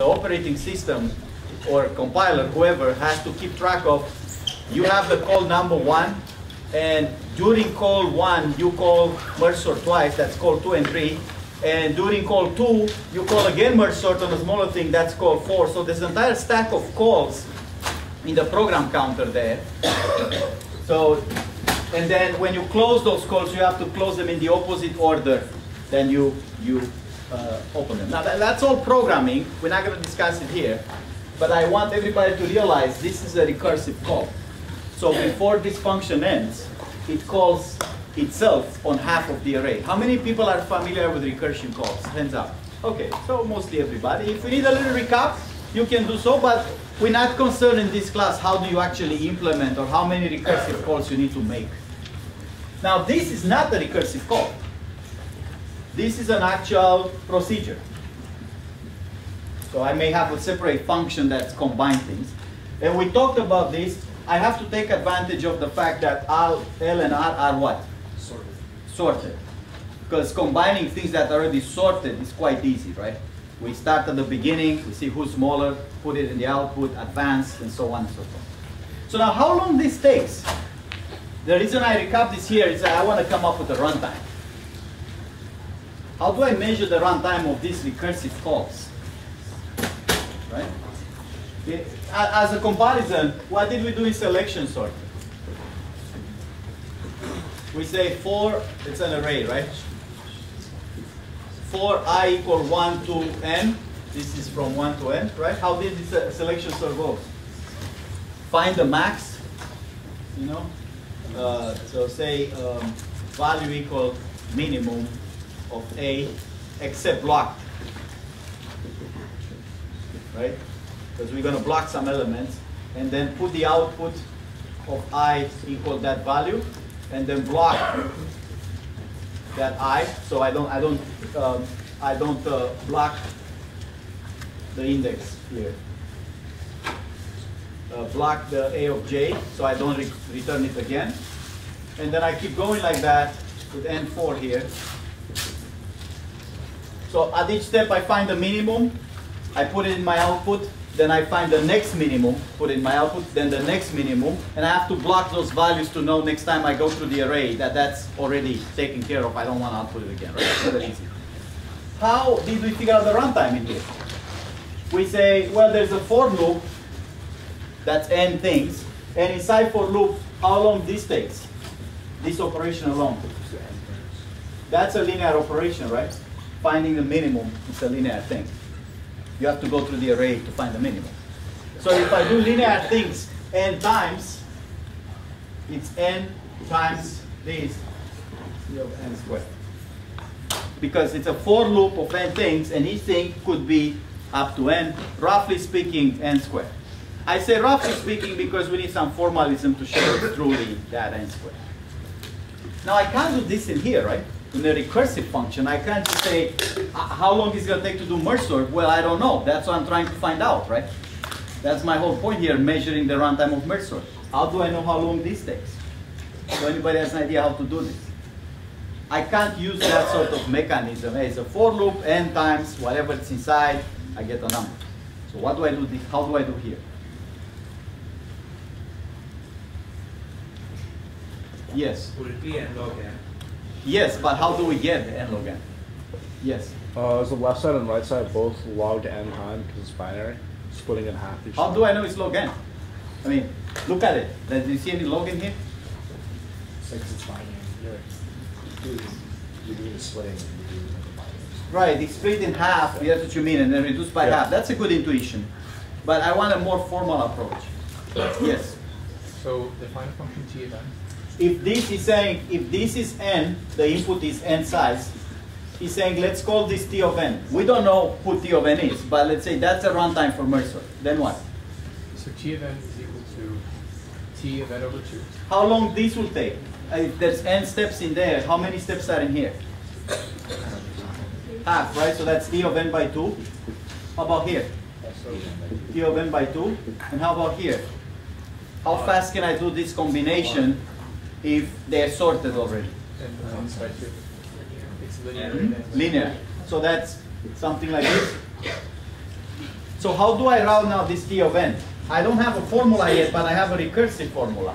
the operating system or compiler, whoever, has to keep track of, you have the call number one, and during call one, you call merge sort twice, that's call two and three, and during call two, you call again merge sort on a smaller thing, that's call four. So there's an entire stack of calls in the program counter there. So, and then when you close those calls, you have to close them in the opposite order than you, you uh, open them. Now that, that's all programming, we're not gonna discuss it here, but I want everybody to realize this is a recursive call. So before this function ends, it calls itself on half of the array. How many people are familiar with recursion calls? Hands up. Okay, so mostly everybody. If we need a little recap, you can do so, but we're not concerned in this class how do you actually implement or how many recursive calls you need to make. Now this is not a recursive call. This is an actual procedure. So I may have a separate function that's combine things. And we talked about this. I have to take advantage of the fact that L, L and R are what? Sorted. Sorted. Because combining things that are already sorted is quite easy, right? We start at the beginning, we see who's smaller, put it in the output, advance, and so on and so forth. So now how long this takes? The reason I recap this here is that I want to come up with a runtime. How do I measure the runtime of these recursive calls? Right? As a comparison, what did we do in selection sort? We say for, it's an array, right? For i equal 1 to n, this is from 1 to n, right? How did this uh, selection sort go? Find the max, you know? Uh, so say um, value equal minimum of a except blocked, right? Because we're going to block some elements and then put the output of i equal that value and then block that i. So I don't I don't um, I don't uh, block the index here. Uh, block the a of j, so I don't re return it again. And then I keep going like that with n4 here. So at each step I find the minimum, I put it in my output, then I find the next minimum, put in my output, then the next minimum, and I have to block those values to know next time I go through the array that that's already taken care of. I don't want to output it again, right? It's very easy. How did we figure out the runtime in here? We say, well, there's a for loop that's n things, and inside for loop, how long this takes? This operation alone. That's a linear operation, right? Finding the minimum is a linear thing. You have to go through the array to find the minimum. So if I do linear things n times, it's n times this of n squared. Because it's a for loop of n things, and each thing could be up to n, roughly speaking, n squared. I say roughly speaking because we need some formalism to show it's truly that n squared. Now I can't do this in here, right? In a recursive function, I can't say, how long is it gonna take to do merge sort? Well, I don't know. That's what I'm trying to find out, right? That's my whole point here, measuring the runtime of merge sort. How do I know how long this takes? So anybody has an idea how to do this? I can't use that sort of mechanism. Hey, it's a for loop, n times, whatever it's inside, I get a number. So what do I do, how do I do here? Yes. Would it be n log n? Yes, but how do we get the n log n? Yes. Uh, is the left side and right side both log to n time because it's binary? Splitting in half each How time. do I know it's log n? I mean, look at it. Do you see any log in here? Because it's binary. You're, you're doing- the splitting, you're doing the binary. Right, it's split in half, that's what you mean, and then reduced by Yeah. half. That's a good intuition. But I want a more formal approach. Yes. So define a function t of n. If this is saying, if this is n, the input is n size, he's saying, let's call this t of n. We don't know who t of n is, but let's say that's a runtime for merge sort. Then what? So t of n is equal to t of n over 2. How long this will take? Uh, If there's n steps in there, how many steps are in here? Half, right? So that's t of n by 2. How about here? t of n by 2. And how about here? How fast can I do this combination if they're sorted already? And times by 2. It's linear. Hmm? Linear. So that's something like this. So how do I route now this T of n? I don't have a formula yet, but I have a recursive formula.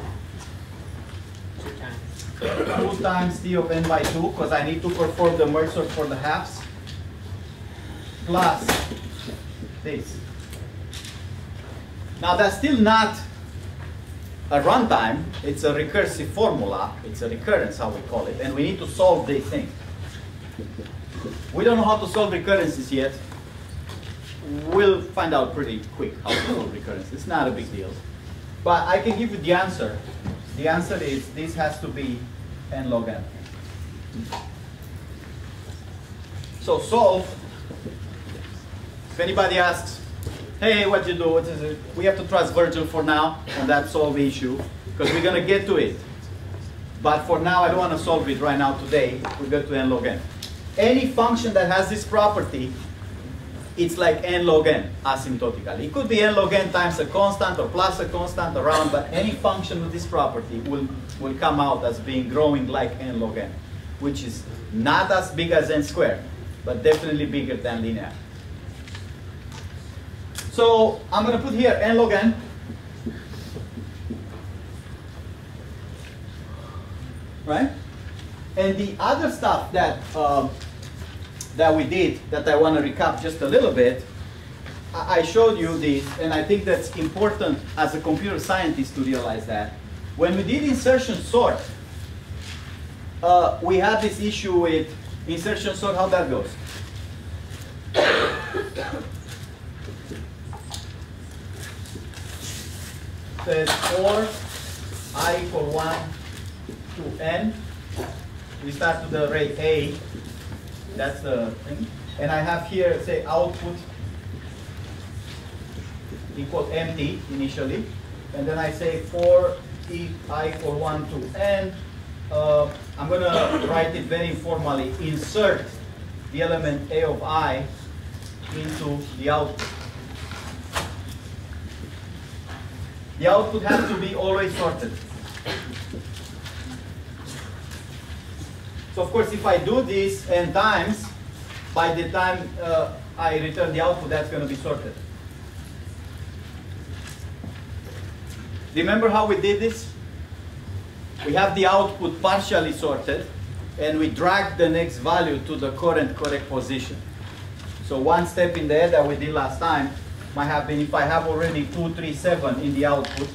2 times T of n by 2, because I need to perform the merge sort for the halves, plus this. Now that's still not a runtime, it's a recursive formula, it's a recurrence how we call it, and we need to solve this thing. We don't know how to solve recurrences yet. We'll find out pretty quick how to solve recurrences. It's not a big deal. But I can give you the answer. The answer is this has to be n log n. So solve. If anybody asks, hey, what you do? What is it? We have to trust Virgil for now on that solve the issue because we're gonna get to it. But for now, I don't want to solve it right now today. We go to n log n. Any function that has this property, it's like n log n asymptotically. It could be n log n times a constant or plus a constant around, but any function with this property will, will come out as being growing like n log n, which is not as big as n squared, but definitely bigger than linear. So I'm going to put here n log n. Right? And the other stuff that um, that we did that I want to recap just a little bit, I I showed you this, and I think that's important as a computer scientist to realize that. When we did insertion sort, uh, we had this issue with insertion sort, how that goes. Says for i equal 1 to n, we start with the array A, that's the thing. And I have here, say, output equal empty initially. And then I say for if i equal 1 to n, uh, I'm going to write it very informally. Insert the element a of i into the output. The output has to be always sorted. So of course, if I do this n times, by the time uh, I return the output, that's going to be sorted. Remember how we did this? We have the output partially sorted, and we drag the next value to the current correct position. So one step in there that we did last time might have been if I have already 237 in the output,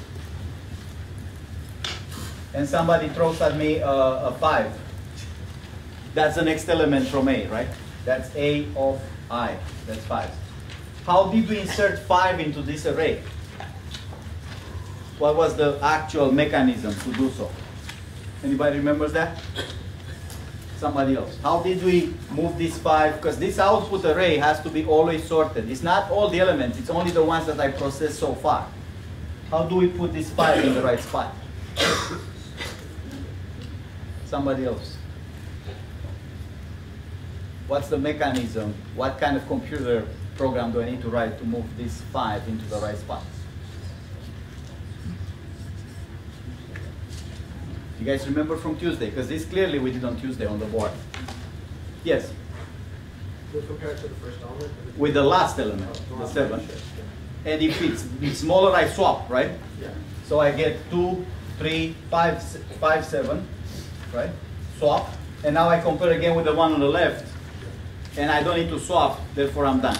and somebody throws at me a, a 5. That's the next element from A, right? That's A of I. That's 5. How did we insert 5 into this array? What was the actual mechanism to do so? Anybody remembers that? Somebody else. How did we move this 5? Because this output array has to be always sorted. It's not all the elements, it's only the ones that I processed so far. How do we put this 5 in the right spot? Somebody else. What's the mechanism? What kind of computer program do I need to write to move this 5 into the right spot? You guys remember from Tuesday? Because this clearly we did on Tuesday on the board. Yes, We'll compare it to the first element. with the last element, oh, the 7. And if it's, it's smaller, I swap, right? Yeah. So I get two, three, five, five, seven, right? Swap. And now I compare again with the one on the left. And I don't need to swap, therefore I'm done.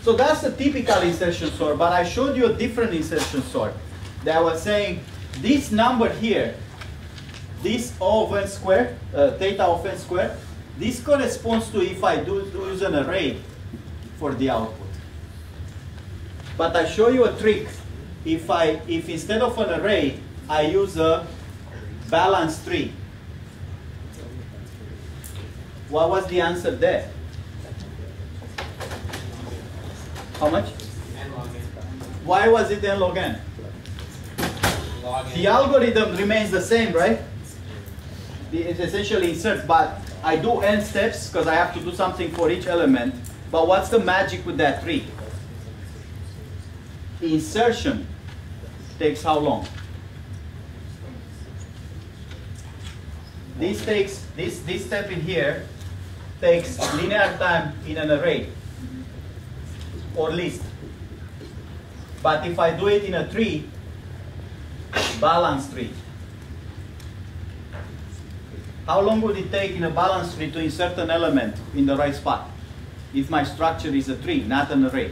So that's a typical insertion sort, but I showed you a different insertion sort. That I was saying this number here, this O of n squared, uh, theta of n squared, this corresponds to if I do, do use an array for the output. But I show you a trick. If I, if instead of an array, I use a balance tree. What was the answer there? How much? Why was it n log n? The algorithm remains the same, right? It essentially inserts, but I do n steps because I have to do something for each element. But what's the magic with that tree? Insertion takes how long? This takes, this, this step in here takes linear time in an array. or list. But if I do it in a tree, balance tree, how long would it take in a balance tree to insert an element in the right spot? If my structure is a tree, not an array.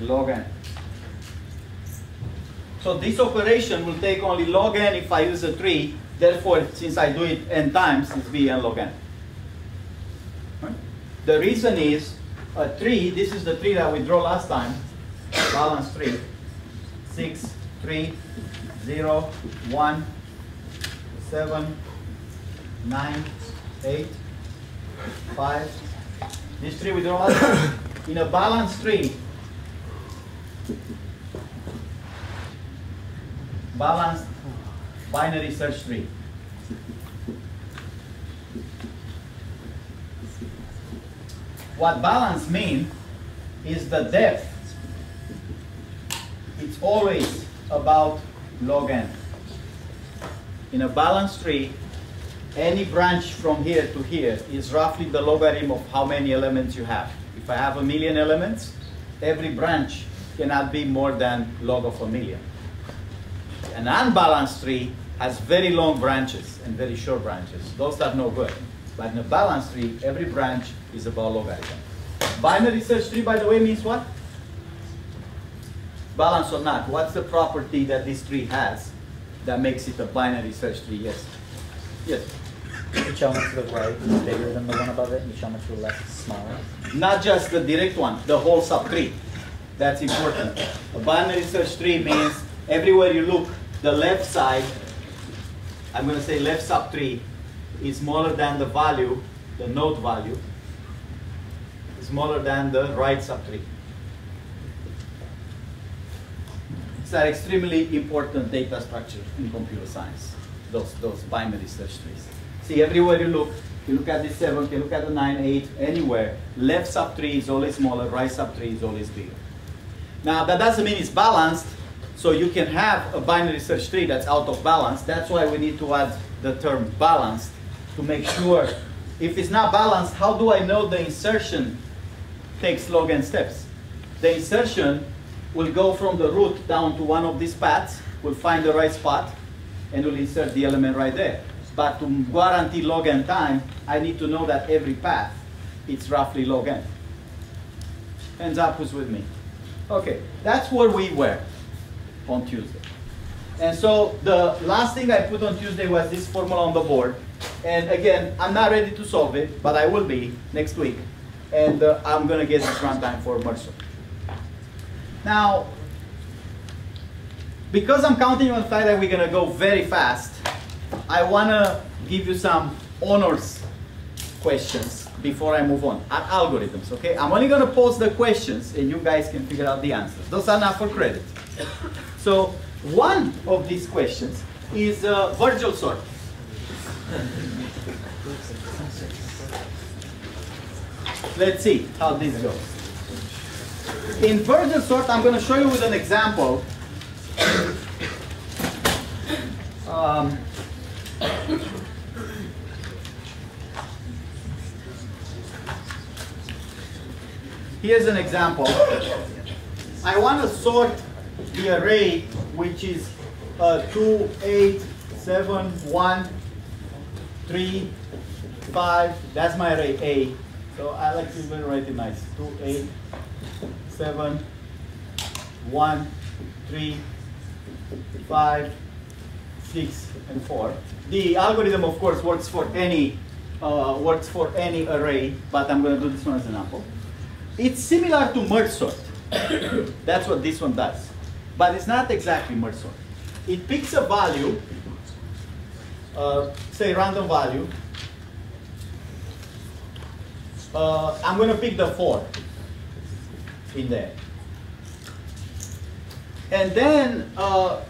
Log n. So this operation will take only log n if I use a tree. Therefore, since I do it n times, it's b n log n. Right? The reason is a tree, this is the tree that we drew last time, balance tree. 6, 3, 0, 1, 7, 9, 8, 5. This tree we draw. In a balanced tree, balanced binary search tree. What balance mean is the depth. It's always about log n. In a balanced tree, any branch from here to here is roughly the logarithm of how many elements you have. If I have a million elements, every branch cannot be more than log of a million. An unbalanced tree has very long branches and very short branches. Those are no good. But in a balanced tree, every branch is about logarithm. Binary search tree, by the way, means what? Balance or not. What's the property that this tree has that makes it a binary search tree? Yes. Yes. Each element to the right is bigger than the one above it, and each element to the left is smaller. Not just the direct one, the whole subtree. That's important. A binary search tree means everywhere you look, the left side, I'm going to say left subtree, is smaller than the value, the node value, smaller than the right subtree. It's an extremely important data structure in computer science, those, those binary search trees. See, everywhere you look, you look at the 7, you look at the 9, 8, anywhere, left subtree is always smaller, right subtree is always bigger. Now, that doesn't mean it's balanced, so you can have a binary search tree that's out of balance. That's why we need to add the term balanced to make sure. If it's not balanced, how do I know the insertion takes log n steps? The insertion will go from the root down to one of these paths, we'll find the right spot, and we'll insert the element right there. But to guarantee log n time, I need to know that every path, it's roughly log n. Hands up who's with me. Okay, that's where we were on Tuesday. And so the last thing I put on Tuesday was this formula on the board. And again, I'm not ready to solve it, but I will be next week. And uh, I'm going to get this runtime for merge sort. Now, because I'm counting on the fact that we're going to go very fast, I want to give you some honors questions before I move on. algorithms, okay? I'm only going to pose the questions and you guys can figure out the answers. Those are not for credit. So one of these questions is uh, Virgil sort. Let's see how this goes. In Virgil sort, I'm going to show you with an example. Um, here's an example. I want to sort the array which is uh, 2, 8, 7, 1, 3, 5. That's my array A. So I like to write it nice. 2, 8, 7, 1, 3, 5, 6, and 4. The algorithm, of course, works for any uh, works for any array, but I'm going to do this one as an example. It's similar to merge sort. That's what this one does. But it's not exactly merge sort. It picks a value, uh, say random value. Uh, I'm going to pick the 4 in there. And then uh,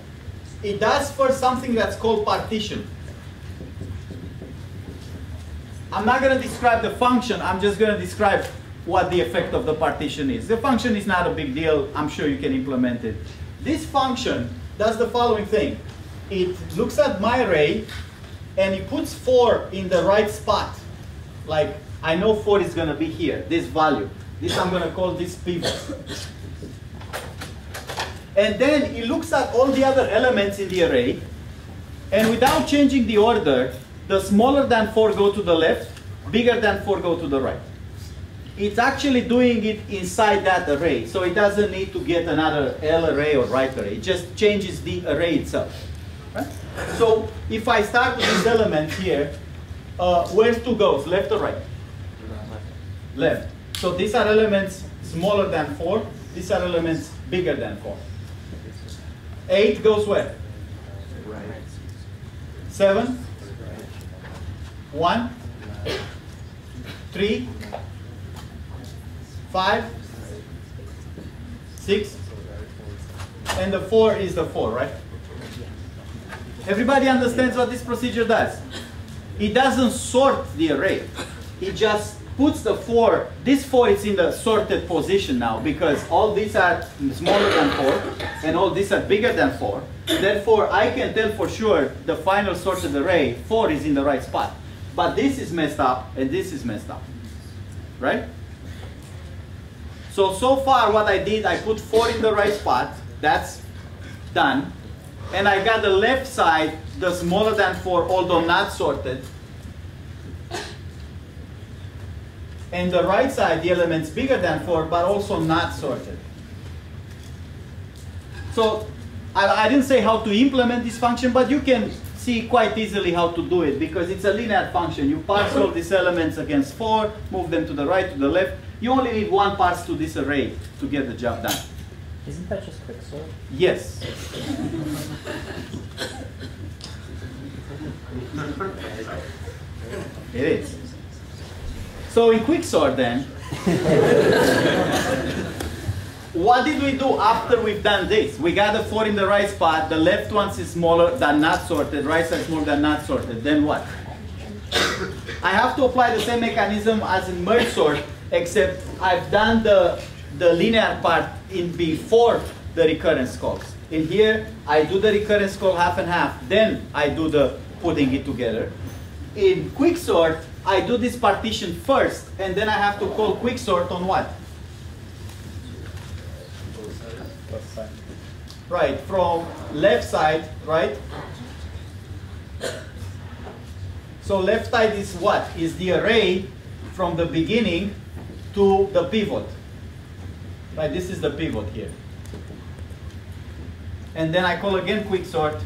it does for something that's called partition. I'm not going to describe the function, I'm just going to describe what the effect of the partition is. The function is not a big deal, I'm sure you can implement it. This function does the following thing. It looks at my array and it puts 4 in the right spot, like I know 4 is going to be here, this value. This I'm going to call this pivot. And then it looks at all the other elements in the array, and without changing the order, the smaller than 4 go to the left, bigger than 4 go to the right. It's actually doing it inside that array, so it doesn't need to get another L array or right array. It just changes the array itself. Right? So if I start with this element here, uh, where's two goes, left or right? Left. So these are elements smaller than 4. These are elements bigger than 4. 8 goes where? 7? 1? 3? 5? 6? And the 4 is the 4, right? Everybody understands what this procedure does? It doesn't sort the array. It just puts the 4, this 4 is in the sorted position now because all these are smaller than 4 and all these are bigger than 4. Therefore, I can tell for sure the final sorted array, 4 is in the right spot. But this is messed up and this is messed up. Right? So, so far what I did, I put 4 in the right spot. That's done. And I got the left side, the smaller than 4, although not sorted. And the right side, the elements bigger than 4, but also not sorted. So I, I didn't say how to implement this function, but you can see quite easily how to do it because it's a linear function. You parse all these elements against 4, move them to the right, to the left. You only need one parse to this array to get the job done. Isn't that just quicksort? Yes. it is. So in quicksort then, what did we do after we've done this? We got the four in the right spot, the left one is smaller than not sorted, right side is smaller than not sorted, then what? I have to apply the same mechanism as in merge sort, except I've done the, the linear part in before the recurrence calls. In here, I do the recurrence call half and half, then I do the putting it together. In quicksort, I do this partition first, and then I have to call quicksort on what? Right, from left side, right? So left side is what? Is the array from the beginning to the pivot. Right, this is the pivot here. And then I call again quicksort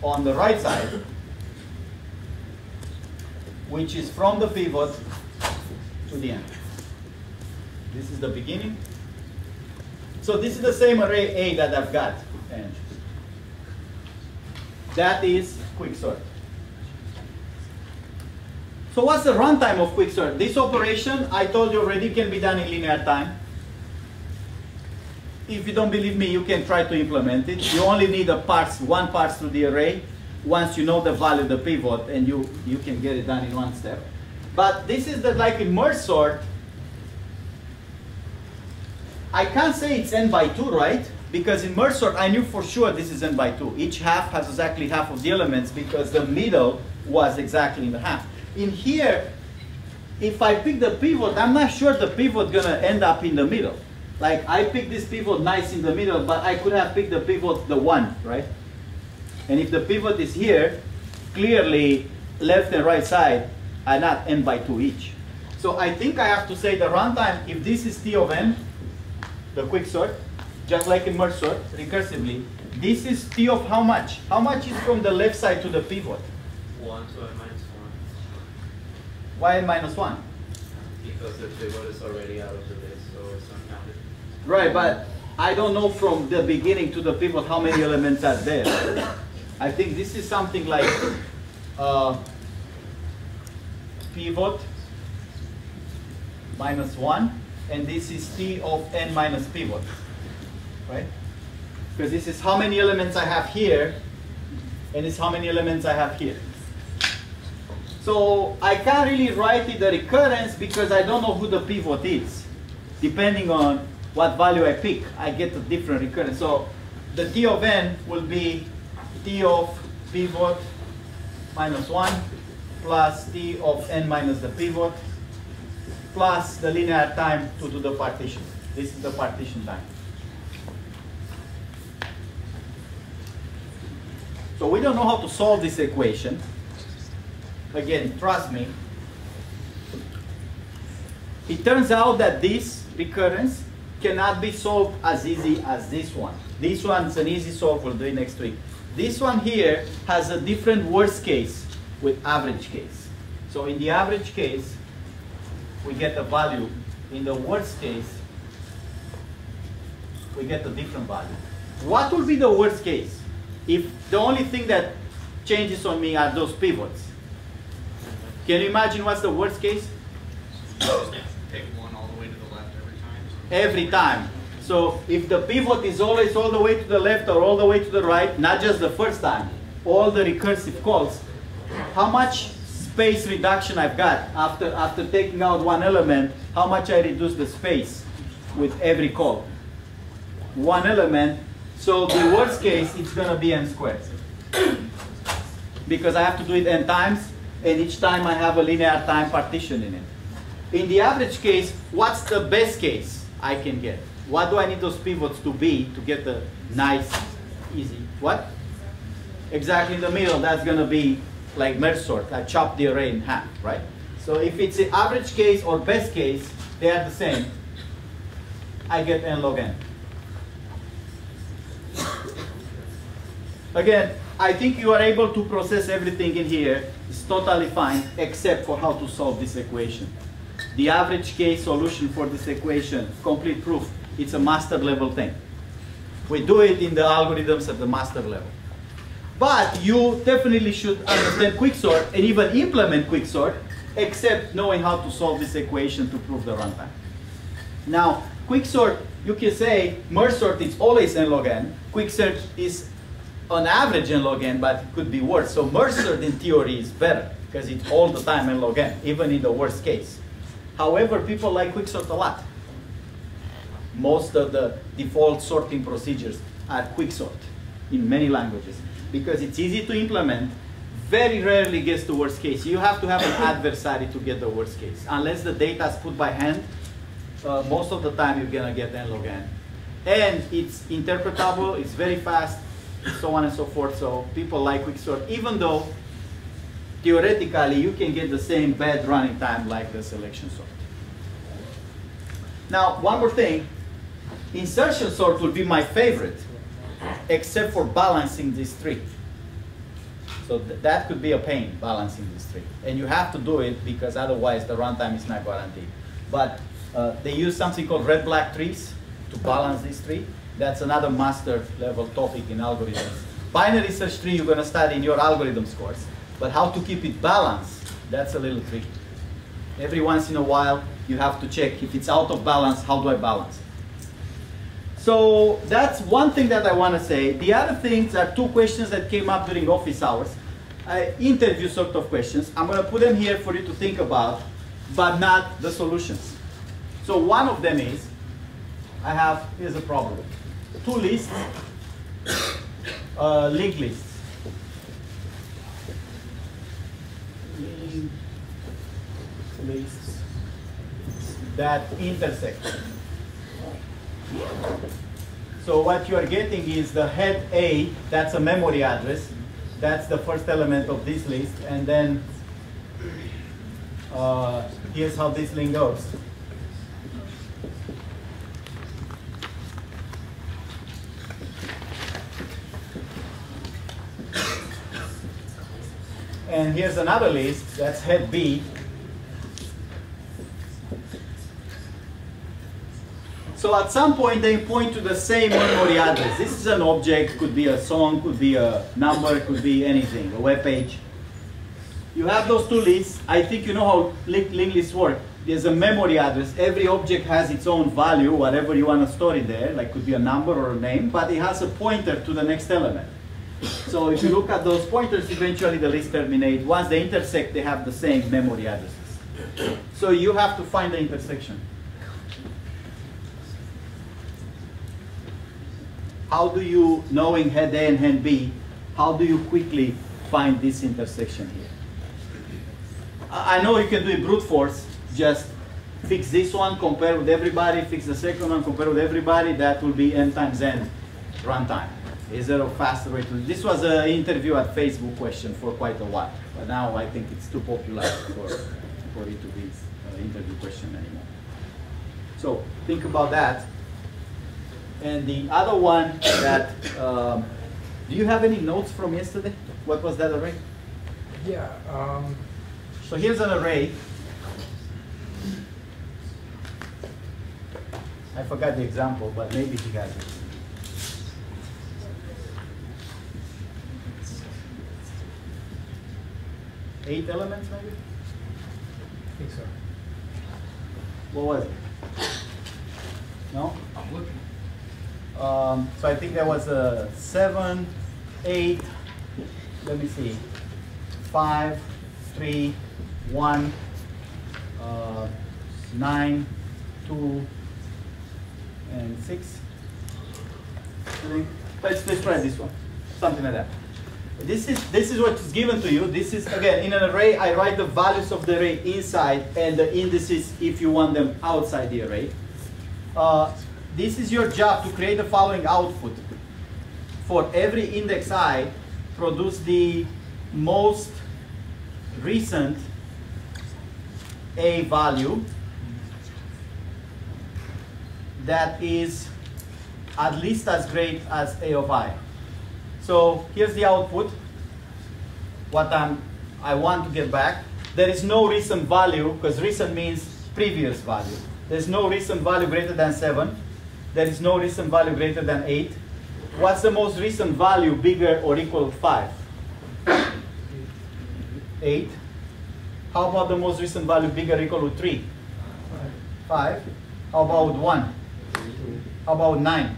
on the right side, which is from the pivot to the end. This is the beginning. So this is the same array A that I've got. And that is quicksort. So what's the runtime of quicksort? This operation, I told you already, can be done in linear time. If you don't believe me, you can try to implement it. You only need a parse, one parse to the array. Once you know the value of the pivot, and you, you can get it done in one step. But this is the like in merge sort, I can't say it's n by 2, right? Because in merge sort, I knew for sure this is n by 2. Each half has exactly half of the elements because the middle was exactly in the half. In here, if I pick the pivot, I'm not sure the pivot gonna end up in the middle. Like I picked this pivot nice in the middle, but I could have picked the pivot the one, right? And if the pivot is here, clearly left and right side are not n by 2 each. So I think I have to say the runtime, if this is t of n, the quick sort, just like in merge sort, recursively, this is t of how much? How much is from the left side to the pivot? 1 to n minus 1. Why n minus 1? Because the pivot is already out of the list, so it's uncounted. Right, but I don't know from the beginning to the pivot how many elements are there. I think this is something like uh, pivot minus 1, and this is t of n minus pivot, right? Because this is how many elements I have here, and it's how many elements I have here. So I can't really write it the recurrence because I don't know who the pivot is. Depending on what value I pick, I get a different recurrence. So the t of n will be t of pivot minus 1 plus t of n minus the pivot plus the linear time to do the partition. This is the partition time. So we don't know how to solve this equation. Again, trust me. It turns out that this recurrence cannot be solved as easy as this one. This one's an easy solve, we'll do it next week. This one here has a different worst case with average case. So in the average case, we get a value. In the worst case, we get a different value. What will be the worst case? If the only thing that changes on me are those pivots. Can you imagine what's the worst case? Take one all the way to the left every time. So if the pivot is always all the way to the left or all the way to the right, not just the first time, all the recursive calls, how much space reduction I've got after, after taking out one element, how much I reduce the space with every call? One element, so the worst case, it's gonna be n squared. because I have to do it n times, and each time I have a linear time partition in it. In the average case, what's the best case I can get? What do I need those pivots to be to get the nice, easy, what? Exactly in the middle, that's gonna be like merge sort. I chop the array in half, right? So if it's the average case or best case, they are the same. I get n log n. Again, I think you are able to process everything in here. It's totally fine, except for how to solve this equation. The average case solution for this equation, complete proof, it's a master level thing. We do it in the algorithms at the master level. But you definitely should understand quicksort and even implement quicksort, except knowing how to solve this equation to prove the runtime. Now, quicksort, you can say merge sort is always n log n. Quicksort is on average n log n, but it could be worse. So merge sort in theory is better because it's all the time n log n, even in the worst case. However, people like quicksort a lot. Most of the default sorting procedures are quicksort in many languages because it's easy to implement, very rarely gets to worst case. You have to have an adversary to get the worst case. Unless the data is put by hand, uh, most of the time you're gonna get n log n. And it's interpretable, it's very fast, so on and so forth. So people like quicksort, even though theoretically you can get the same bad running time like the selection sort. Now, one more thing, insertion sort would be my favorite, except for balancing these three. So th that could be a pain, balancing these three. And you have to do it because otherwise the runtime is not guaranteed. But uh, they use something called red-black trees to balance these three. That's another master level topic in algorithms. Binary search tree you're gonna study in your algorithms course. But how to keep it balanced, that's a little tricky. Every once in a while, you have to check if it's out of balance, how do I balance? So that's one thing that I want to say. The other things are two questions that came up during office hours. Uh, interview sort of questions. I'm going to put them here for you to think about, but not the solutions. So one of them is, I have, here's a problem. Two lists, uh, linked lists. Linked lists that intersect. So what you are getting is the head A, that's a memory address. That's the first element of this list. And then uh, here's how this link goes. And here's another list, that's head B. So at some point they point to the same memory address. This is an object, could be a song, could be a number, could be anything, a web page. You have those two lists. I think you know how linked lists work. There's a memory address. Every object has its own value, whatever you want to store in there, like could be a number or a name, but it has a pointer to the next element. So if you look at those pointers, eventually the list terminate. Once they intersect, they have the same memory addresses. So you have to find the intersection. How do you, knowing head A and head B, how do you quickly find this intersection here? I know you can do it brute force, just fix this one, compare with everybody, fix the second one, compare with everybody, that will be n times n runtime. Is there a faster way to, this was an interview at Facebook question for quite a while, but now I think it's too popular for, for it to be an interview question anymore. So think about that. And the other one that, um, do you have any notes from yesterday? What was that array? Yeah, um, So here's an array. I forgot the example, but maybe he has it. Eight elements, maybe? I think so. What was it? No? I'm looking. Um, so I think there was a seven, eight, let me see, five, three, one, uh, nine, two, and six. Let's, let's try this one, something like that. This is, this is what is given to you. This is, again, in an array, I write the values of the array inside and the indices if you want them outside the array. Uh, this is your job to create the following output. For every index i, produce the most recent a value that is at least as great as a of i. So here's the output, what I'm, I want to get back. There is no recent value, because recent means previous value. There's no recent value greater than 7. There is no recent value greater than 8. What's the most recent value bigger or equal to 5? 8. How about the most recent value bigger or equal to 3? 5. How about 1? How about 9?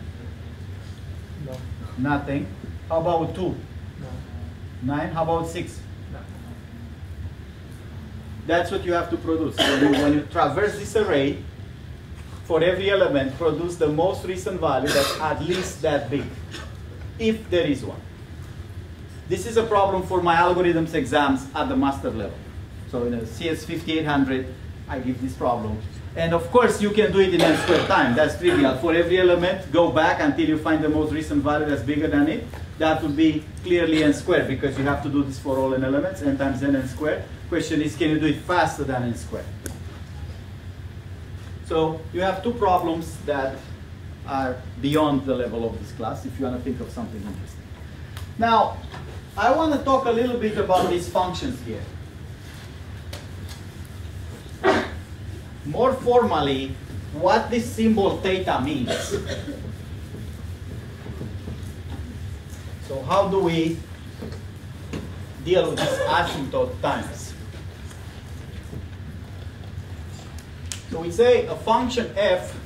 No, Nothing. How about 2? no, 9. How about 6? no. That's what you have to produce. When you, when you traverse this array, for every element, produce the most recent value that's at least that big, if there is one. This is a problem for my algorithms exams at the master level. So in a CS 5800, I give this problem. And of course, you can do it in n squared time. That's trivial. For every element, go back until you find the most recent value that's bigger than it. That would be clearly n squared because you have to do this for all n elements, n times n n squared. Question is, can you do it faster than n squared? So you have two problems that are beyond the level of this class if you want to think of something interesting. Now, I want to talk a little bit about these functions here. More formally, what this symbol theta means. So how do we deal with this asymptote times? So we say a function f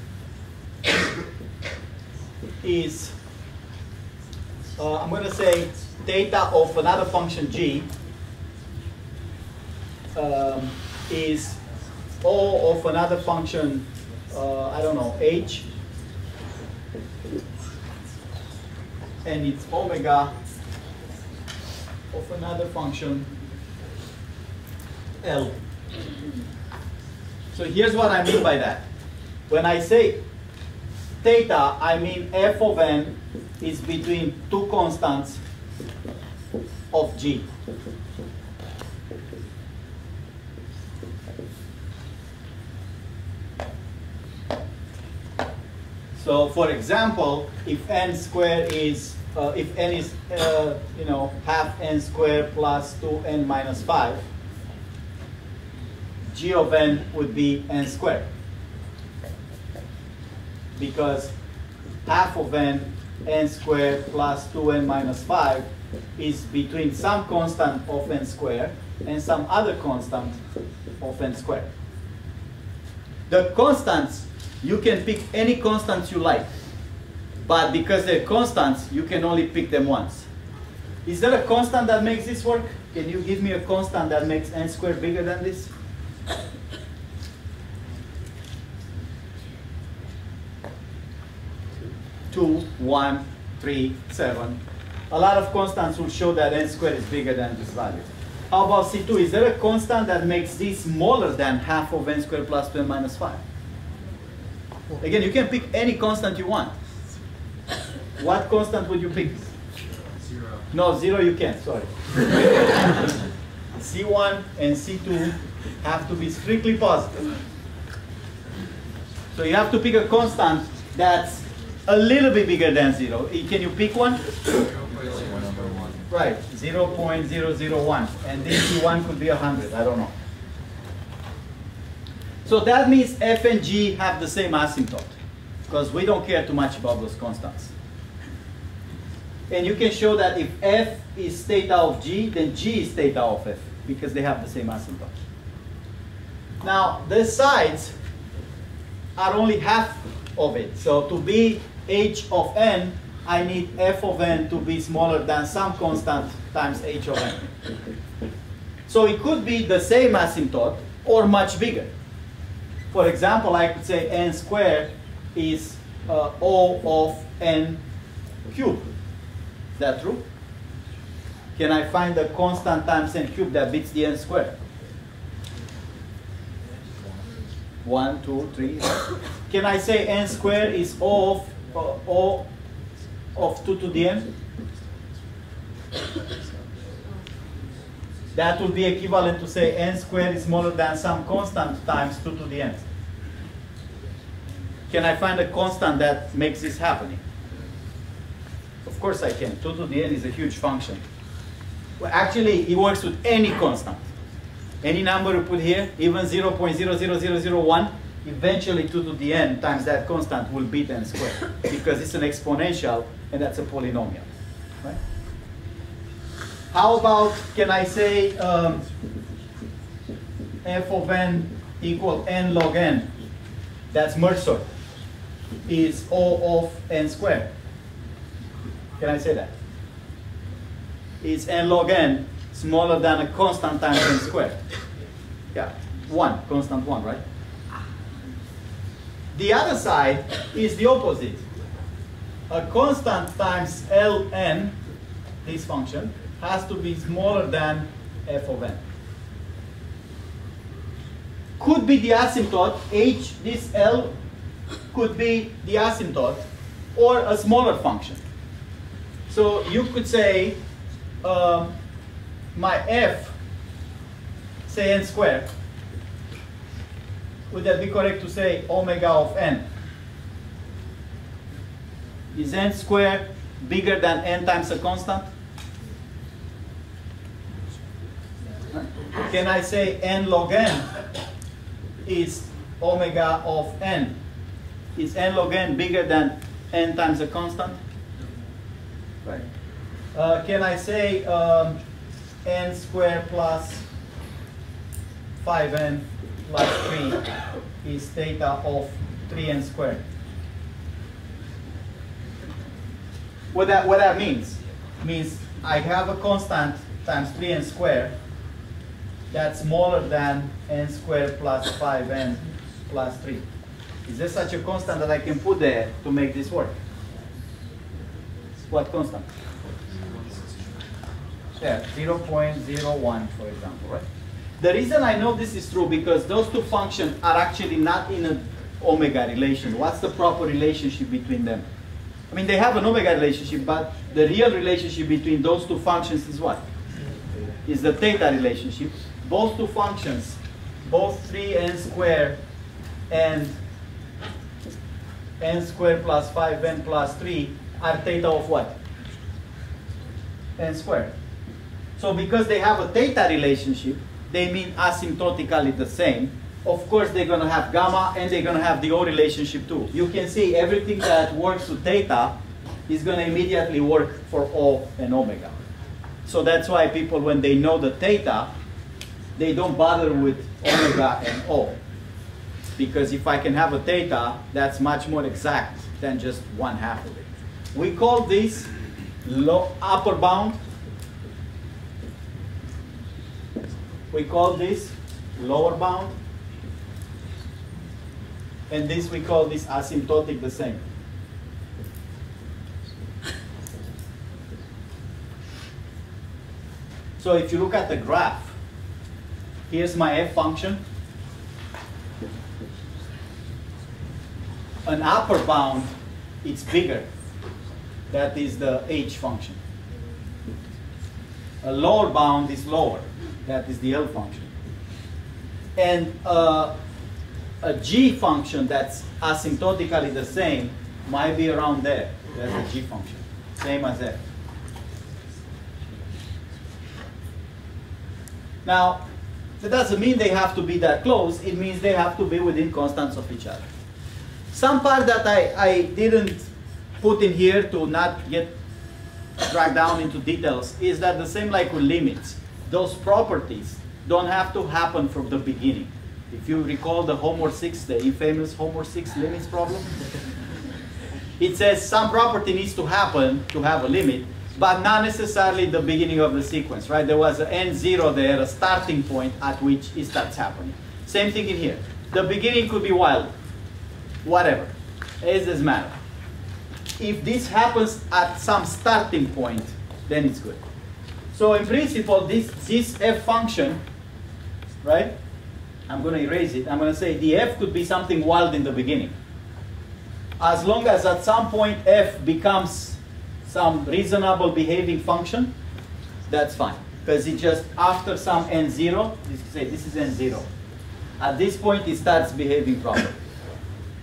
is, uh, I'm going to say theta of another function g um, is O of another function, uh, I don't know, h, and it's omega of another function L. So here's what I mean by that. When I say theta, I mean f of n is between two constants of g. So for example, if n squared is, uh, if n is, uh, you know, half n squared plus 2n minus 5, g of n would be n squared. Because half of n, n squared plus 2n minus 5 is between some constant of n squared and some other constant of n squared. The constants, you can pick any constants you like. But because they're constants, you can only pick them once. Is there a constant that makes this work? Can you give me a constant that makes n squared bigger than this? Two, one, three, seven. A lot of constants will show that n squared is bigger than this value. How about C2? Is there a constant that makes this smaller than half of n squared plus 2n minus 5? Again, you can pick any constant you want. What constant would you pick? Zero. No, zero you can't, sorry. C1 and C2 have to be strictly positive. So you have to pick a constant that's a little bit bigger than zero. Eh, Can you pick one? Right, 0.001. And this C1 could be 100, I don't know. So that means F and G have the same asymptote, because we don't care too much about those constants. And you can show that if F is theta of G, then G is theta of F, because they have the same asymptote. Now, the sides are only half of it. So to be h of n, I need f of n to be smaller than some constant times h of n. So it could be the same asymptote or much bigger. For example, I could say n squared is uh, O of n cubed. Is that true? Can I find the constant times n cubed that beats the n squared? One, two, three. Can I say n squared is O of uh, O of 2 to the n? That would be equivalent to say n squared is smaller than some constant times 2 to the n. Can I find a constant that makes this happening? Of course I can. 2 to the n is a huge function. Well, actually, it works with any constant. Any number you put here, even 0.00001, eventually 2 to the n times that constant will be n squared because it's an exponential and that's a polynomial. Right? How about, can I say um, f of n equal n log n? That's merge sort. Is O of n squared. Can I say that? Is n log n smaller than a constant times n squared? Yeah, 1, constant 1, right? The other side is the opposite. A constant times ln, this function, has to be smaller than f of n. Could be the asymptote, h, this l could be the asymptote, or a smaller function. So you could say um, my f, say n squared, would that be correct to say omega of n? Is n squared bigger than n times a constant? Can I say n log n is omega of n? Is n log n bigger than n times a constant? Right. Uh, can I say um, n squared plus 5n plus 3 is theta of 3n squared? What that, what that means? Means I have a constant times 3n squared that's smaller than n squared plus 5n plus 3. Is there such a constant that I can put there to make this work? What constant? Yeah, 0.01 for example, right? The reason I know this is true because those two functions are actually not in an omega relation. What's the proper relationship between them? I mean, they have an omega relationship, but the real relationship between those two functions is what? Is the theta relationship. Both two functions, both 3n squared and n squared plus 5n plus 3 are theta of what? n squared. So because they have a theta relationship, they mean asymptotically the same. Of course, they're going to have omega and they're going to have the O relationship too. You can see everything that works with theta is going to immediately work for O and omega. So that's why people, when they know the theta, they don't bother with omega and O. Because if I can have a theta, that's much more exact than just one half of it. We call this upper bound. We call this lower bound. And this we call this asymptotic the same. So if you look at the graph, here's my f function. An upper bound, it's bigger. That is the h function. A lower bound is lower. That is the L function. And uh, a g function that's asymptotically the same might be around there. That's a g function, same as f. Now, that doesn't mean they have to be that close. It means they have to be within constants of each other. Some part that I, I didn't put in here to not get dragged down into details is that the same like with limits. Those properties don't have to happen from the beginning. If you recall the homework 6, the infamous homework 6 limits problem, it says some property needs to happen to have a limit, but not necessarily the beginning of the sequence, right? There was an n0 there, a starting point at which it starts happening. Same thing in here. The beginning could be wild, whatever. It doesn't matter. If this happens at some starting point, then it's good. So in principle, this, this f function, right? I'm going to erase it. I'm going to say the f could be something wild in the beginning. As long as at some point f becomes some reasonable behaving function, that's fine. Because it just, after some n0, this say this is n0. At this point, it starts behaving properly.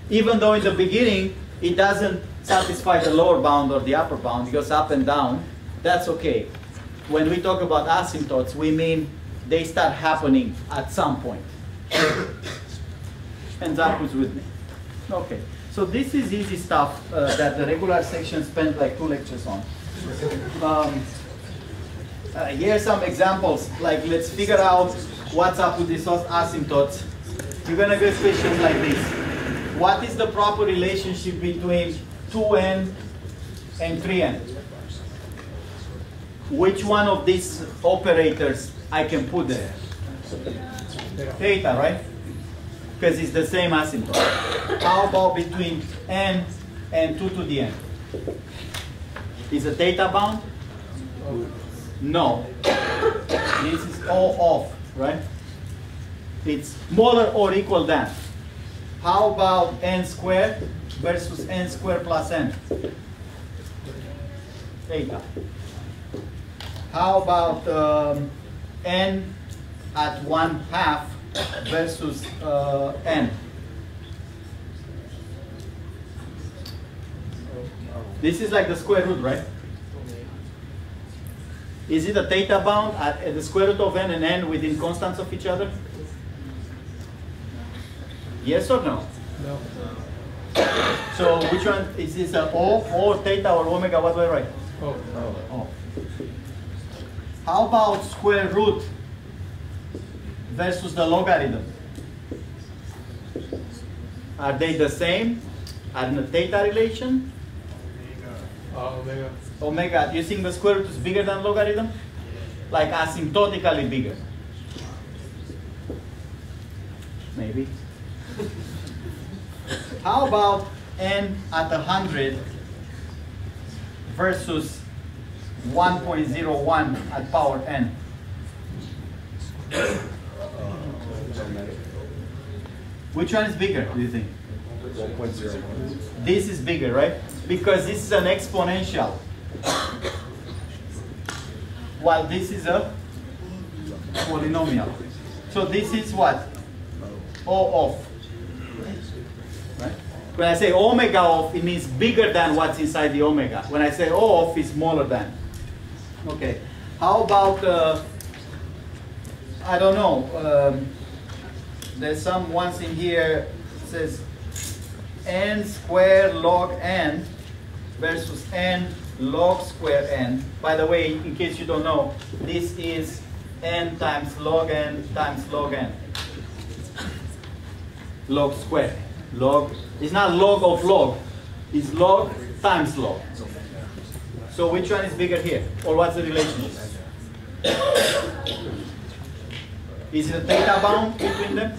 Even though in the beginning, it doesn't satisfy the lower bound or the upper bound, it goes up and down, that's okay. When we talk about asymptotes, we mean they start happening at some point. and that was with me. Okay. So this is easy stuff uh, that the regular section spent like two lectures on. Um, uh, here are some examples. Like let's figure out what's up with these asymptotes. You're gonna get questions like this. What is the proper relationship between 2n and 3n? Which one of these operators I can put there? Theta, right? because it's the same asymptote. How about between n and 2 to the n? Is a theta bound? No. This is all off, right? It's smaller or equal than. How about n squared versus n squared plus n? Theta. How about um, n at 1 half versus uh, n. This is like the square root, right? Is it a theta bound at, at the square root of n and n within constants of each other? Yes or no? No. So which one is this a O or theta or omega? What do I write? Oh, Oh. How about square root versus the logarithm? Are they the same? Are in a theta relation? omega. Omega, do you think the square root is bigger than logarithm? Like asymptotically bigger? Maybe. How about n at 100 versus 1.01 at power n? Which one is bigger, do you think? 1.01. This is bigger, right? Because this is an exponential. While this is a polynomial. So this is what? O of. Right? When I say omega of, it means bigger than what's inside the omega. When I say O of, it's smaller than. Okay. How about, uh, I don't know, um, there's some ones in here, says n squared log n versus n log square n. By the way, in case you don't know, this is n times log n times log n. Log square. Log, it's not log of log, it's log times log. So which one is bigger here? Or what's the relationship? Is it a theta bound between them?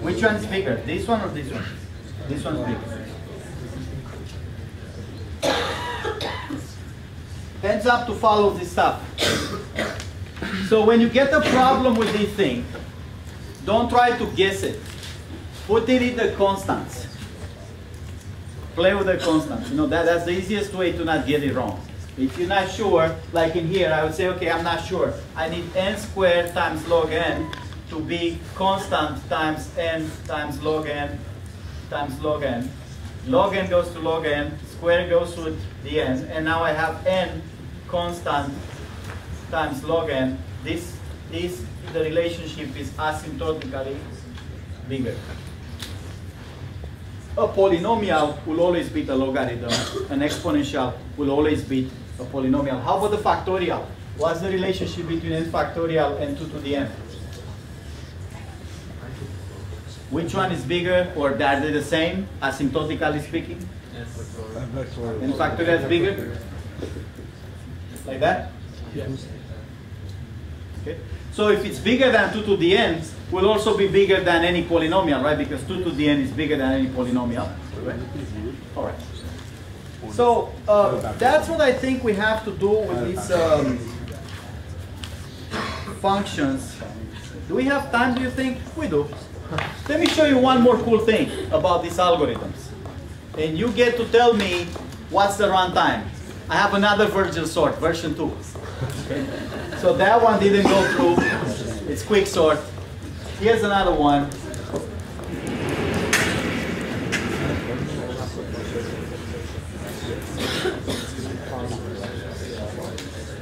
Which one is bigger? This one or this one? This one's bigger. ends up to follow this stuff. So when you get a problem with this thing, don't try to guess it. Put it in the constants. Play with the constants. You know, that, that's the easiest way to not get it wrong. If you're not sure, like in here, I would say, okay, I'm not sure. I need n squared times log n to be constant times n times log n times log n. Log n goes to log n, square goes with the n, and now I have n constant times log n. This, this, the relationship is asymptotically bigger. A polynomial will always beat a logarithm. An exponential will always beat a polynomial. How about the factorial? What's the relationship between n factorial and 2 to the n? Which one is bigger, or are they the same, asymptotically speaking? n factorial is bigger? Like that? Yes. Okay. So if it's bigger than 2 to the n, will also be bigger than any polynomial, right? Because 2 to the n is bigger than any polynomial. Right? All right. So uh, that's what I think we have to do with these um, functions. Do we have time, do you think? We do. Let me show you one more cool thing about these algorithms. And you get to tell me what's the runtime. I have another Virgil sort, version 2. Okay. So that one didn't go through. It's quick sort. Here's another one.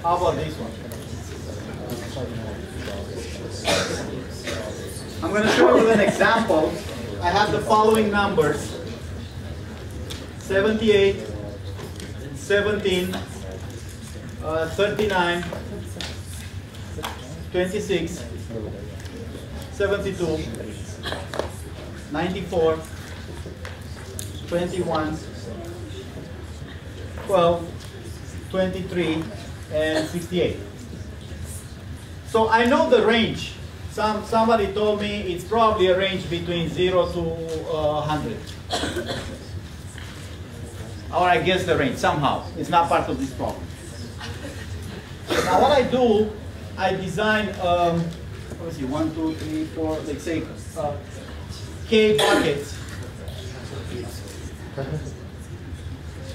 How about this one? I'm going to show you an example. I have the following numbers. 78, 17, uh, 39, 26, 72, 94, 21, 12, 23, and 68. So I know the range. Some, somebody told me it's probably a range between 0 to uh, 100. Or I guess the range, somehow. It's not part of this problem. Now what I do, I design, um, let me see, one, two, three, four, let's say, uh, K buckets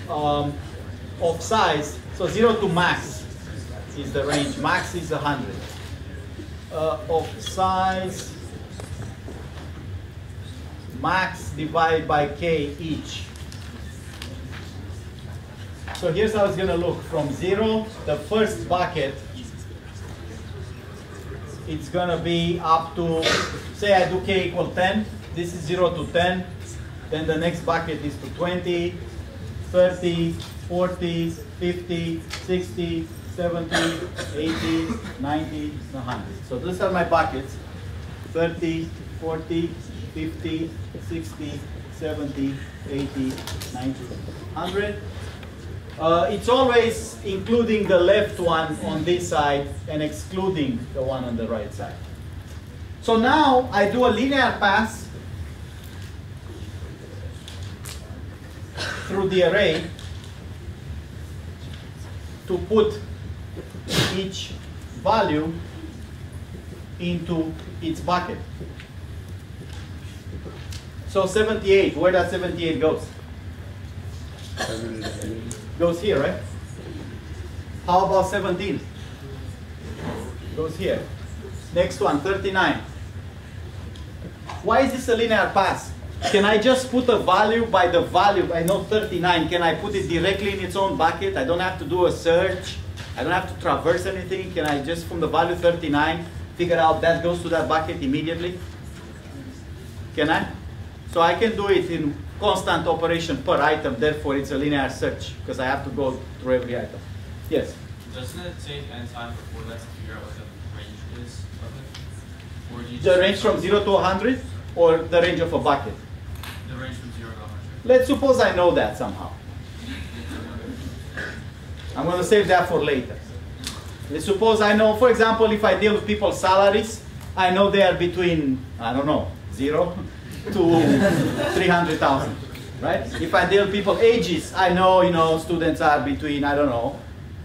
um, of size. So zero to max is the range. Max is 100. Uh, of size max divided by k each. So here's how it's to look. From zero, the first bucket, it's going to be up to, say I do k equal 10. This is 0 to 10. Then the next bucket is to 20, 30, 40, 50, 60, 70, 80, 90, 100. So these are my buckets. 30, 40, 50, 60, 70, 80, 90, 100. Uh, it's always including the left one on this side and excluding the one on the right side. So now I do a linear pass through the array to put each value into its bucket. So 78, where does 78 goes? Goes here, right? How about 17? Goes here. Next one, 39. Why is this a linear pass? Can I just put a value by the value? I know 39. Can I put it directly in its own bucket? I don't have to do a search. I don't have to traverse anything. Can I just, from the value 39, figure out that goes to that bucket immediately? Can I? So I can do it in constant operation per item, therefore it's a linear search, because I have to go through every item. Yes? Doesn't it take n time before that to figure out what the range is of it? Or do you The range from 0 to 100, or the range of a bucket? The range from zero to 100. Let's suppose I know that somehow. I'm going to save that for later. Let's suppose I know, for example, if I deal with people's salaries, I know they are between, I don't know, zero to 300,000, right? If I deal people ages, I know, you know, students are between, I don't know,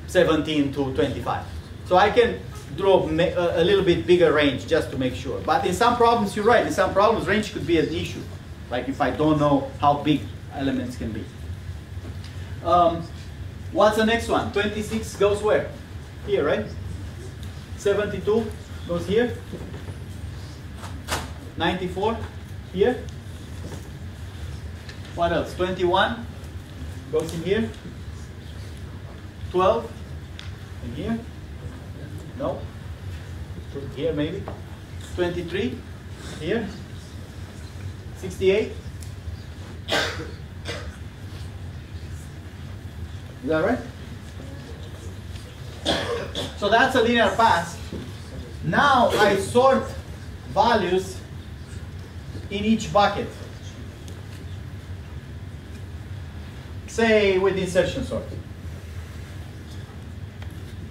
17 to 25. So I can draw a, little bit bigger range just to make sure. But in some problems, you're right. In some problems, range could be an issue. Like if I don't know how big elements can be. Um, what's the next one? 26 goes where? Here, right? 72 goes here. 94 here. What else? 21 goes in here. 12 in here. No. Here maybe. 23 here. 68. Is that right? So that's a linear path. Now I sort values in each bucket. Say with insertion sort.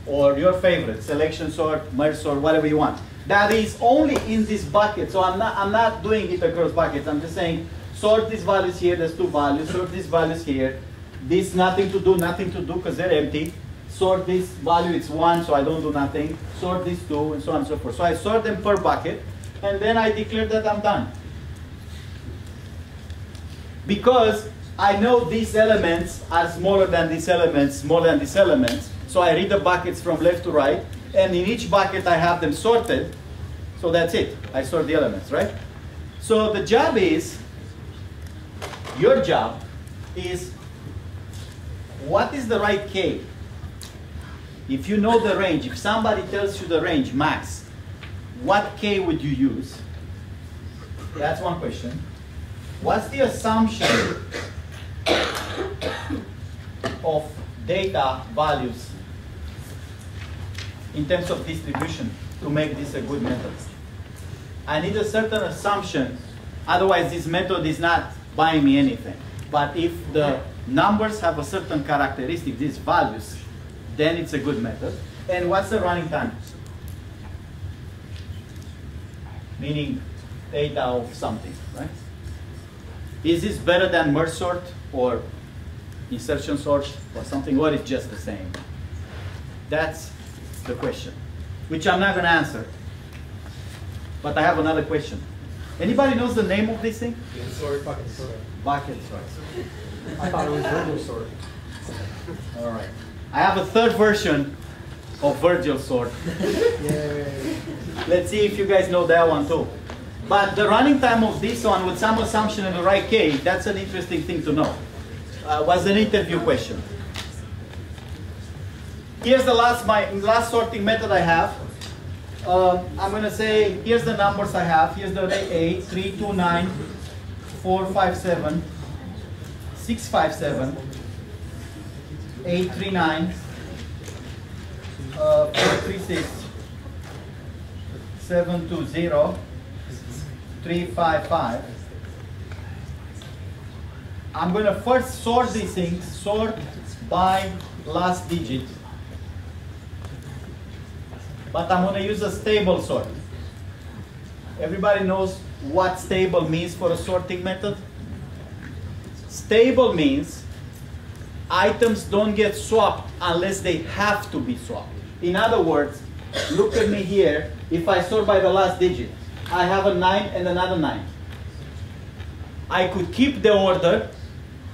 Or your favorite, selection sort, merge sort, whatever you want. That is only in this bucket. So I'm not, I'm not doing it across buckets. I'm just saying sort these values here, there's two values, sort these values here. This nothing to do, nothing to do because they're empty. Sort this value, it's one, so I don't do nothing. Sort these two, and so on and so forth. So I sort them per bucket, and then I declare that I'm done. Because I know these elements are smaller than these elements, smaller than these elements. So I read the buckets from left to right, and in each bucket I have them sorted. So that's it. I sort the elements, right? So the job is, your job is, what is the right K? If you know the range, if somebody tells you the range, max, what K would you use? That's one question. What's the assumption of theta values in terms of distribution to make this a good method? I need a certain assumption, otherwise this method is not buying me anything. But if the numbers have a certain characteristic, these values, then it's a good method. And what's the running time? Meaning data of something, right? Is this better than merge sort or insertion sort or something, or it's just the same? That's the question, which I'm not going to answer. But I have another question. Anybody knows the name of this thing? Sort, bucket sort. Bucket sort. I thought it was Virgil sort. All right. I have a third version of Virgil sort. Let's see if you guys know that one too. But the running time of this one with some assumption in the right K, that's an interesting thing to know. Uh, was an interview question. Here's the last, my last sorting method I have. Um, I'm gonna say, here's the numbers I have. Here's the array 8, 3, 2, 9, 4, 5, 7, 6, 5, 7, 8, 3, 9, uh, 4, 3, 6, 7, 2, 0, 3, 5, 5. I'm going to first sort these things, sort by last digit. But I'm going to use a stable sort. Everybody knows what stable means for a sorting method? Stable means items don't get swapped unless they have to be swapped. In other words, look at me here. If I sort by the last digit, I have a 9 and another 9. I could keep the order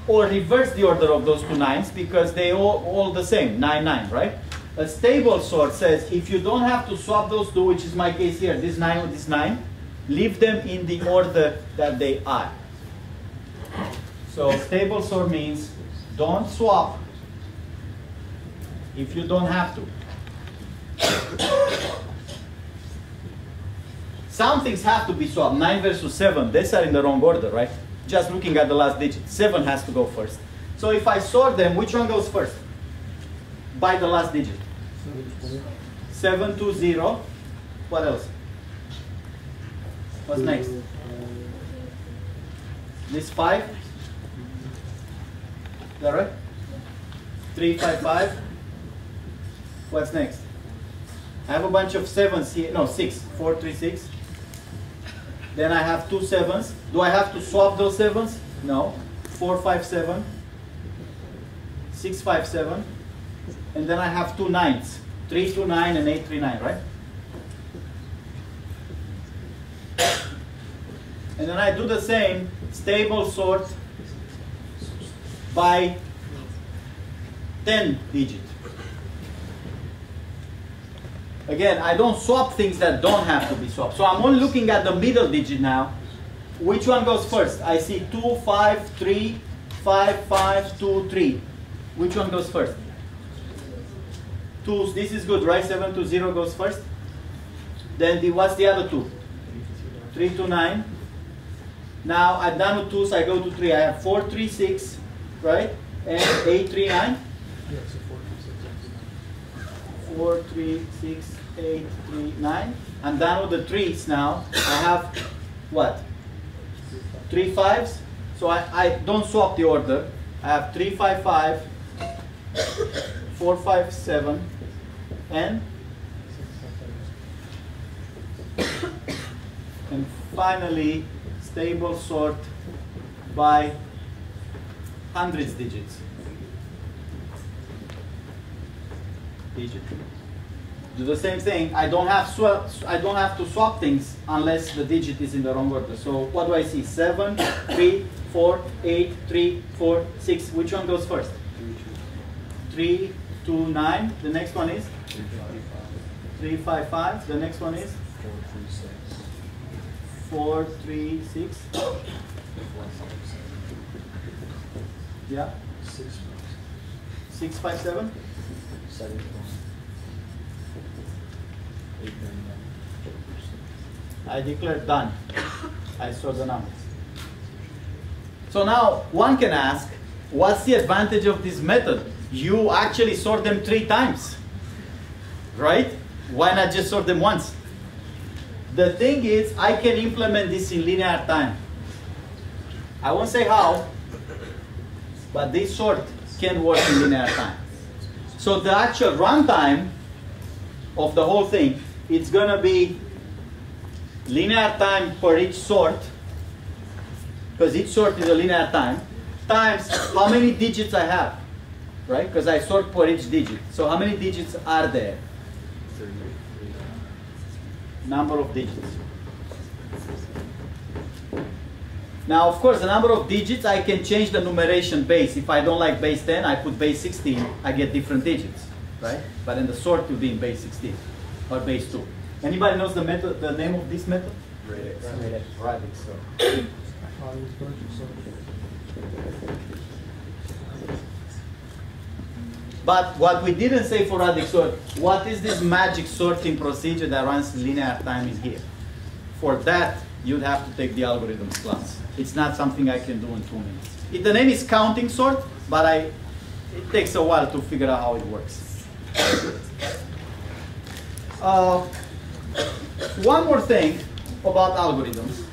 or reverse the order of those two nines because they all all the same, 9, 9, right? A stable sort says if you don't have to swap those two, which is my case here, this 9 with this 9, leave them in the order that they are. So stable sort means don't swap if you don't have to. Some things have to be swapped. 9 versus 7, these are in the wrong order, right? Just looking at the last digit. 7 has to go first. So if I sort them, which one goes first? By the last digit. 7 to 0. What else? What's next? This 5? Is that right? 3, 5, 5. What's next? I have a bunch of sevens here. No, six. Four, three, six. Then I have two sevens. Do I have to swap those sevens? No. Four, five, seven. Six, five, seven. and then I have two nines, 329 and 839, right? And then I do the same, stable sort by 10 digit. Again, I don't swap things that don't have to be swapped. So I'm only looking at the middle digit now. Which one goes first? I see 2, 5, 3, 5, 5, 2, 3. Which one goes first? 2, this is good, right? 7 to 0 goes first. Then the, what's the other two? 3 to 9. Now I'm done with 2, so I go to 3. I have 4, 3, 6, right? And 8, 3, 9. Yeah, so four, two, six, seven, nine. 4, 3, 6, 8, 3, 9. I'm done with the threes now. I have what? Three fives. So I, I don't swap the order. I have 3, 5, 5, 4, 5, 7, and and finally stable sort by hundreds digits. Digit. Do the same thing. I don't have swap. I don't have to swap things unless the digit is in the wrong order. So what do I see? Seven, three, four, eight, three, four, six. Which one goes first? Three, two, nine. The next one is three, five, five. The next one is four, three, six. Yeah. Six, five, seven. I declare done. I saw the numbers. So now one can ask, what's the advantage of this method? You actually sort them three times, right? Why not just sort them once? The thing is, I can implement this in linear time. I won't say how, but this sort can work in linear time. So the actual runtime of the whole thing, it's gonna be linear time for each sort, because each sort is a linear time, times how many digits I have, right? Because I sort for each digit. So how many digits are there? Number of digits. Now, of course, the number of digits, I can change the numeration base. If I don't like base 10, I put base 16, I get different digits, right? But then the sort will be in base 16 or base 2. Anybody knows the method, the name of this method? Radix. Radix. So. It was going to sort. But what we didn't say for radix sort, what is this magic sorting procedure that runs linear time in here? For that, you'd have to take the algorithms class. It's not something I can do in two minutes. It, the name is counting sort, but I, it takes a while to figure out how it works. Uh, one more thing about algorithms,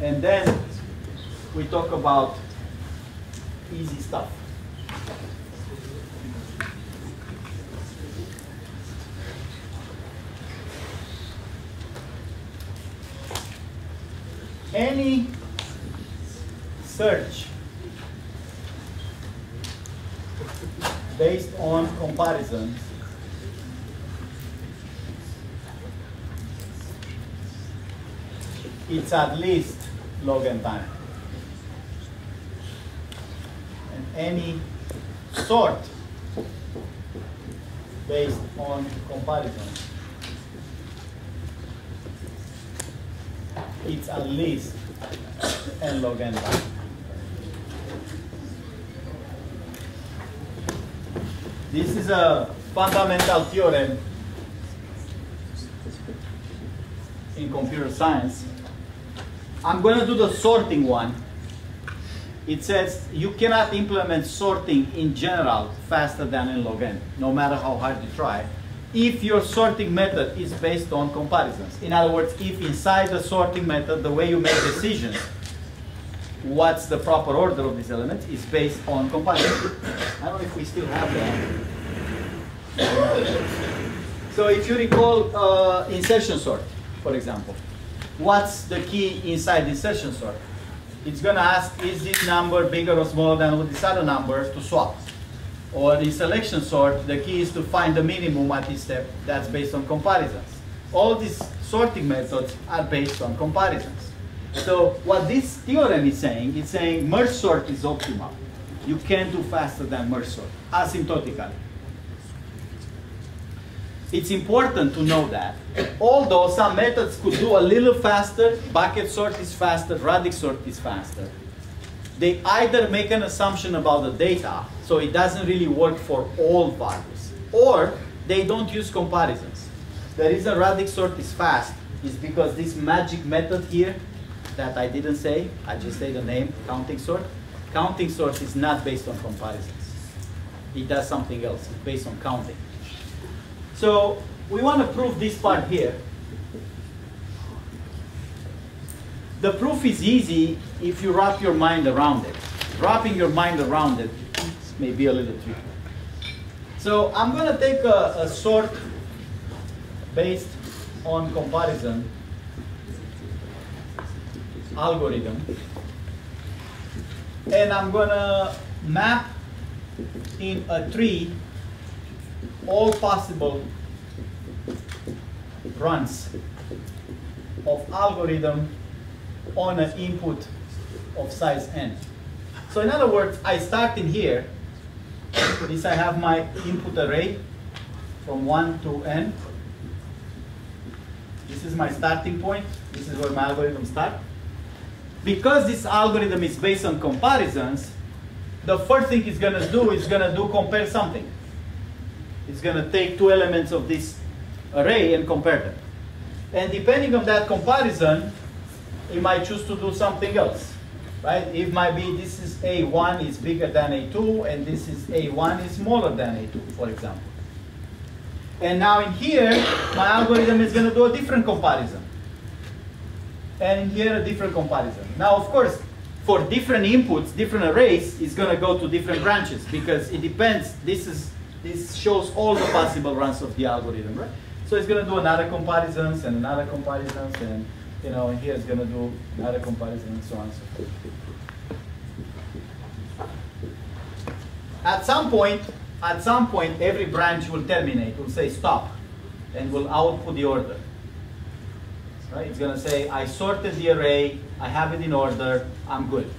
and then we talk about easy stuff. any search based on comparisons it's at least log n time. And any sort based on comparison, it's at least n log n time. This is a fundamental theorem in computer science. I'm going to do the sorting one. It says you cannot implement sorting in general faster than in log n, no matter how hard you try, if your sorting method is based on comparisons. In other words, if inside the sorting method, the way you make decisions, what's the proper order of these elements is based on comparison. I don't know if we still have that. So if you recall uh, insertion sort, for example, what's the key inside insertion sort? It's gonna ask, is this number bigger or smaller than this other number to swap? Or in selection sort, the key is to find the minimum at each step. That's based on comparisons. All these sorting methods are based on comparisons. So what this theorem is saying, it's saying merge sort is optimal. You can't do faster than merge sort, asymptotically. It's important to know that. Although some methods could do a little faster, bucket sort is faster, radix sort is faster. They either make an assumption about the data, so it doesn't really work for all values, or they don't use comparisons. The reason radix sort is fast is because this magic method here that I didn't say, I just say the name, counting sort. Counting sort is not based on comparisons. It does something else, it's based on counting. So we want to prove this part here. The proof is easy if you wrap your mind around it. Wrapping your mind around it may be a little tricky. So I'm going to take a, a sort based on comparison algorithm and I'm going to map in a tree all possible runs of algorithm on an input of size n. So in other words, I start in here. This I have my input array from 1 to n. This is my starting point. This is where my algorithm starts. Because this algorithm is based on comparisons, the first thing it's going to do is going to do compare something. It's going to take two elements of this array and compare them. And depending on that comparison, it might choose to do something else. Right? It might be this is A1 is bigger than A2, and this is A1 is smaller than A2, for example. And now in here, my algorithm is going to do a different comparison. And here, a different comparison. Now, of course, for different inputs, different arrays, it's going to go to different branches because it depends. This is this shows all the possible runs of the algorithm, right? So it's going to do another comparisons and another comparisons, and you know, here it's going to do another comparison and so on and so forth. At some point, at some point, every branch will terminate, will say stop, and will output the order. Right? It's going to say, I sorted the array, I have it in order, I'm good.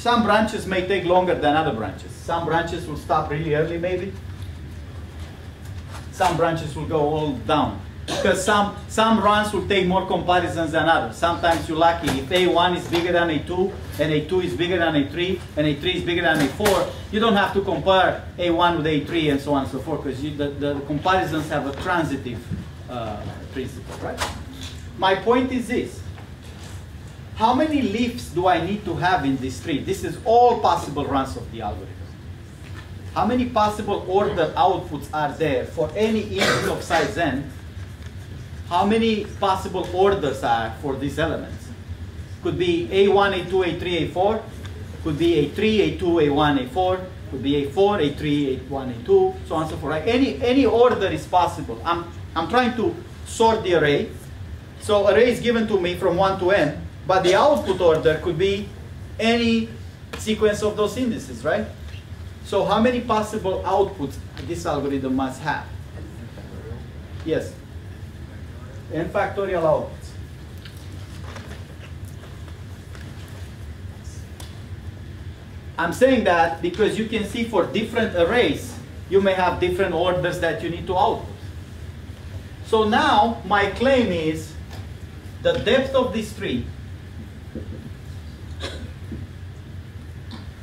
Some branches may take longer than other branches. Some branches will stop really early, maybe. Some branches will go all down. Because some, some runs will take more comparisons than others. Sometimes you're lucky. If A1 is bigger than A2, and A2 is bigger than A3, and A3 is bigger than A4, you don't have to compare A1 with A3 and so on and so forth, because the, the comparisons have a transitive uh, principle, right? My point is this. How many leaves do I need to have in this tree? This is all possible runs of the algorithm. How many possible order outputs are there for any input of size n? How many possible orders are for these elements? Could be A1, A2, A3, A4. Could be A3, A2, A1, A4. Could be A4, A3, A1, A2, so on and so forth. Any, any order is possible. I'm, I'm trying to sort the array. So array is given to me from 1 to n, but the output order could be any sequence of those indices, right? So how many possible outputs this algorithm must have? Yes. n factorial outputs. I'm saying that because you can see for different arrays, you may have different orders that you need to output. So now my claim is the depth of this tree.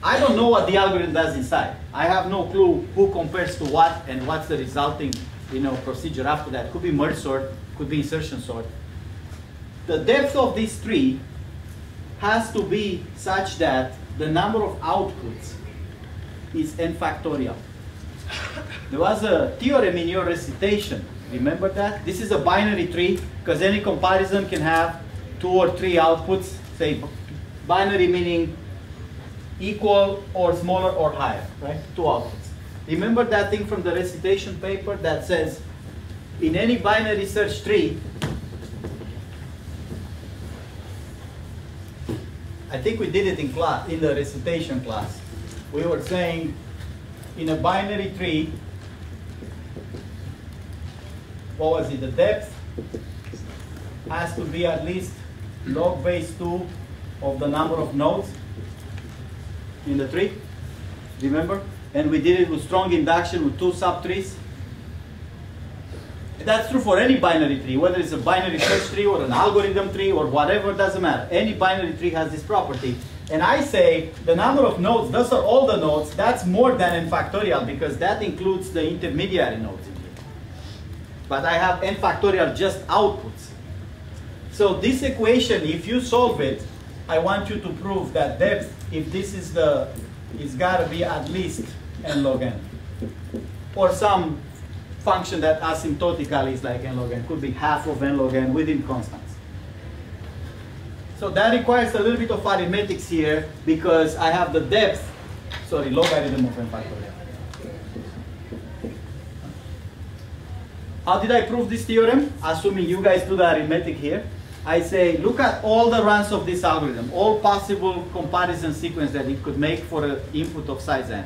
I don't know what the algorithm does inside. I have no clue who compares to what and what's the resulting you know, procedure after that. Could be merge sort, could be insertion sort. The depth of this tree has to be such that the number of outputs is n factorial. There was a theorem in your recitation. Remember that? This is a binary tree because any comparison can have two or three outputs. Say binary meaning equal or smaller or higher, right? Two outputs. Remember that thing from the recitation paper that says in any binary search tree, I think we did it in class, in the recitation class. we were saying in a binary tree, what was it, the depth has to be at least log base 2 of the number of nodes in the tree, remember? And we did it with strong induction with two subtrees. That's true for any binary tree, whether it's a binary search tree or an algorithm tree or whatever, doesn't matter. Any binary tree has this property. And I say the number of nodes, those are all the nodes, that's more than n factorial because that includes the intermediary nodes in here. But I have n factorial just outputs. So this equation, if you solve it, I want you to prove that depth, if this is the, it's gotta be at least n log n. Or some function that asymptotically is like n log n, could be half of n log n within constants. So that requires a little bit of arithmetics here because I have the depth, sorry, logarithm of n factorial. How did I prove this theorem? Assuming you guys do the arithmetic here. I say, look at all the runs of this algorithm, all possible comparison sequence that it could make for an input of size n.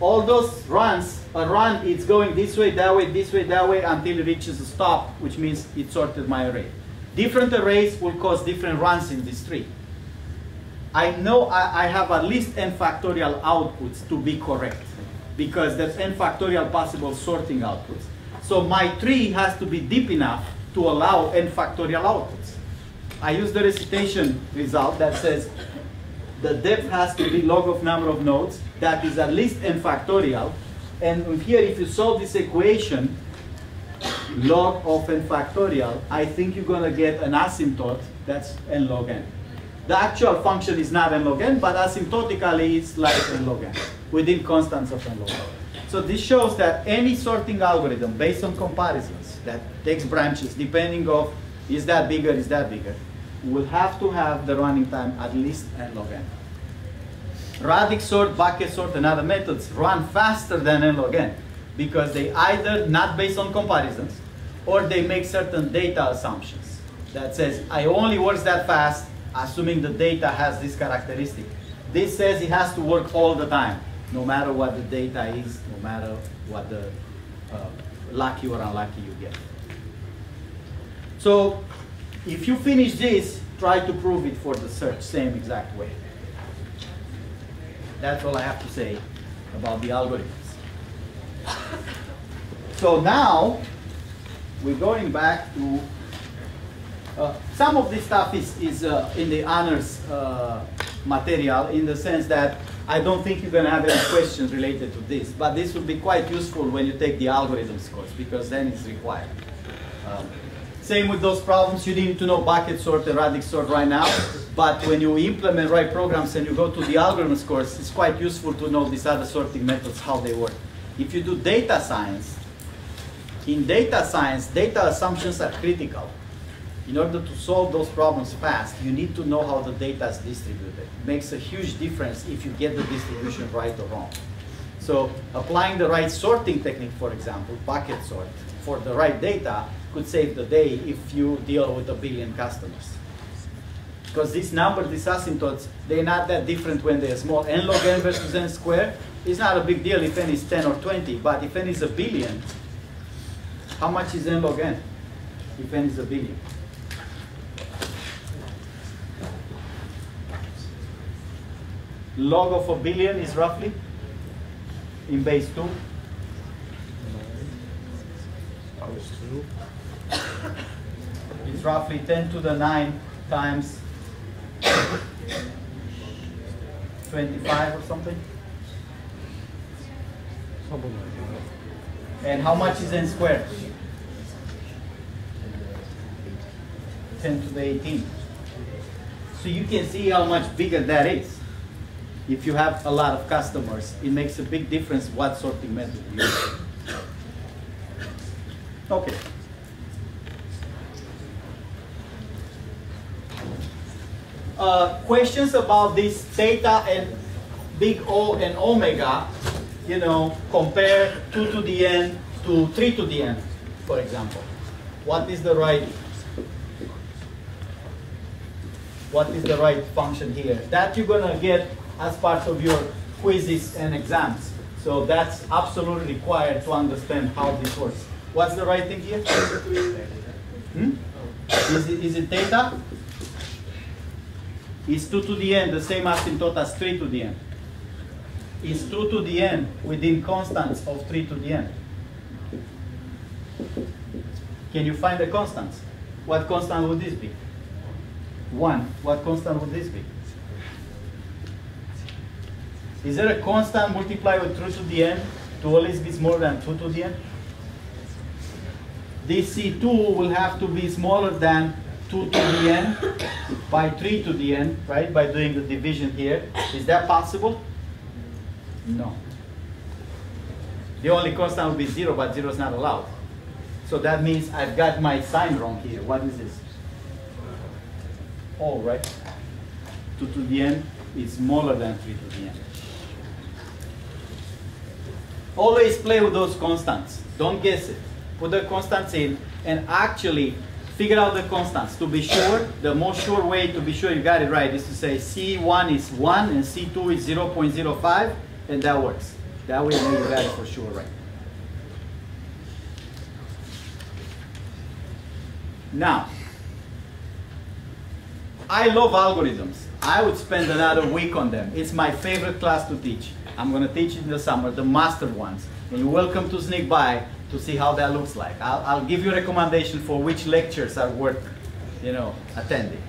All those runs, a run, it's going this way, that way, this way, that way, until it reaches a stop, which means it sorted my array. Different arrays will cause different runs in this tree. I know I, I have at least n factorial outputs to be correct, because there's n factorial possible sorting outputs. So my tree has to be deep enough to allow n factorial outputs. I use the recitation result that says the depth has to be log of number of nodes, that is at least n factorial. And here, if you solve this equation, log of n factorial, I think you're gonna get an asymptote that's n log n. The actual function is not n log n, but asymptotically it's like n log n, within constants of n log n. So this shows that any sorting algorithm based on comparisons that takes branches, depending of is that bigger, is that bigger, will have to have the running time at least n log n. Radix sort, bucket sort, and other methods run faster than n log n because they either not based on comparisons or they make certain data assumptions that says I only works that fast assuming the data has this characteristic. This says it has to work all the time, no matter what the data is, no matter what the uh, lucky or unlucky you get. So if you finish this, try to prove it for the search, same exact way. That's all I have to say about the algorithms. So now, we're going back to, uh, some of this stuff is, is uh, in the honors uh, material in the sense that I don't think you're going to have any questions related to this, but this will be quite useful when you take the algorithms course because then it's required. Um, same with those problems, you need to know bucket sort and radix sort right now, but when you implement right programs and you go to the algorithms course, it's quite useful to know these other sorting methods, how they work. If you do data science, in data science, data assumptions are critical. In order to solve those problems fast, you need to know how the data is distributed. It makes a huge difference if you get the distribution right or wrong. So applying the right sorting technique, for example, bucket sort, for the right data could save the day if you deal with a billion customers. Because these numbers, these asymptotes, they're not that different when they're small. n log n versus n squared, is not a big deal if n is 10 or 20, but if n is a billion, how much is n log n if n is a billion? Log of a billion is roughly in base 2. It's roughly 10 to the 9 times 25 or something. And how much is n squared? 10 to the 18. So you can see how much bigger that is. If you have a lot of customers, it makes a big difference what sorting method you use. Okay. Uh, questions about this theta and big O and omega, you know, compare 2 to the n to 3 to the n, for example. What is the right what is the right function here? That you're gonna get as part of your quizzes and exams. So that's absolutely required to understand how this works. What's the right thing here? Hmm? Is it, is it theta? Is 2 to the n the same asymptote as 3 to the n? Is 2 to the n within constants of 3 to the n? Can you find the constants? What constant would this be? 1. What constant would this be? Is there a constant multiplied with 3 to the n to always be smaller than 2 to the n? This C2 will have to be smaller than 2 to the n by 3 to the n, right, by doing the division here. Is that possible? No. The only constant will be 0, but 0 is not allowed. So that means I've got my sign wrong here. What is this? Oh, right? 2 to the n is smaller than 3 to the n. Always play with those constants. Don't guess it. Put the constants in and actually figure out the constants. To be sure, the most sure way to be sure you got it right is to say C1 is 1 and C2 is 0.05 and that works. That way you know you got it for sure right. Now, I love algorithms. I would spend another week on them. It's my favorite class to teach. I'm going to teach it in the summer, the master ones. And you're welcome to sneak by to see how that looks like. I'll, I'll give you a recommendation for which lectures are worth, you know, attending.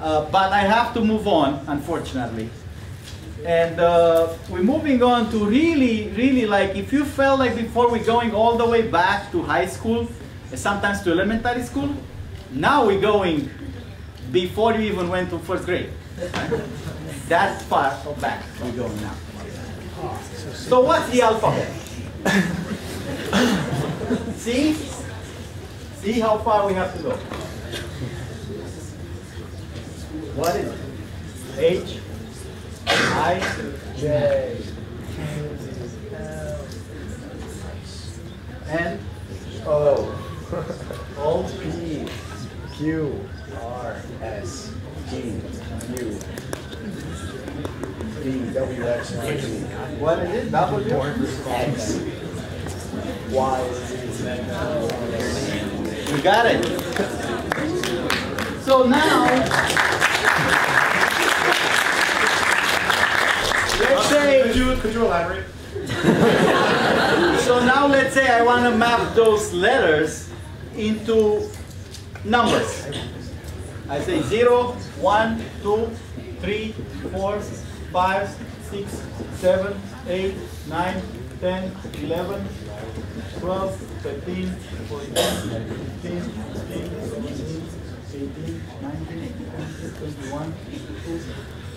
Uh, but I have to move on, unfortunately. And uh, we're moving on to really, really like, if you felt like before we're going all the way back to high school, and sometimes to elementary school, now we're going before you even went to first grade. That far back we're going now. So what's the alphabet? See? See how far we have to go. What is it? H, I, J. N, O. O, P. Q. R. S. T. U. V. W. X. Y. Z. what is it? W? X. Y. Z. You got it. So now, let's uh, say, Could you, could you elaborate? so now let's say I want to map those letters into numbers. I say 0, 1, 2, 3, 4, 5, 6, 7, 8, 9, 10, 11, 12, 13, 14, 15, 16, 17, 18, 19, 20, 21, 22,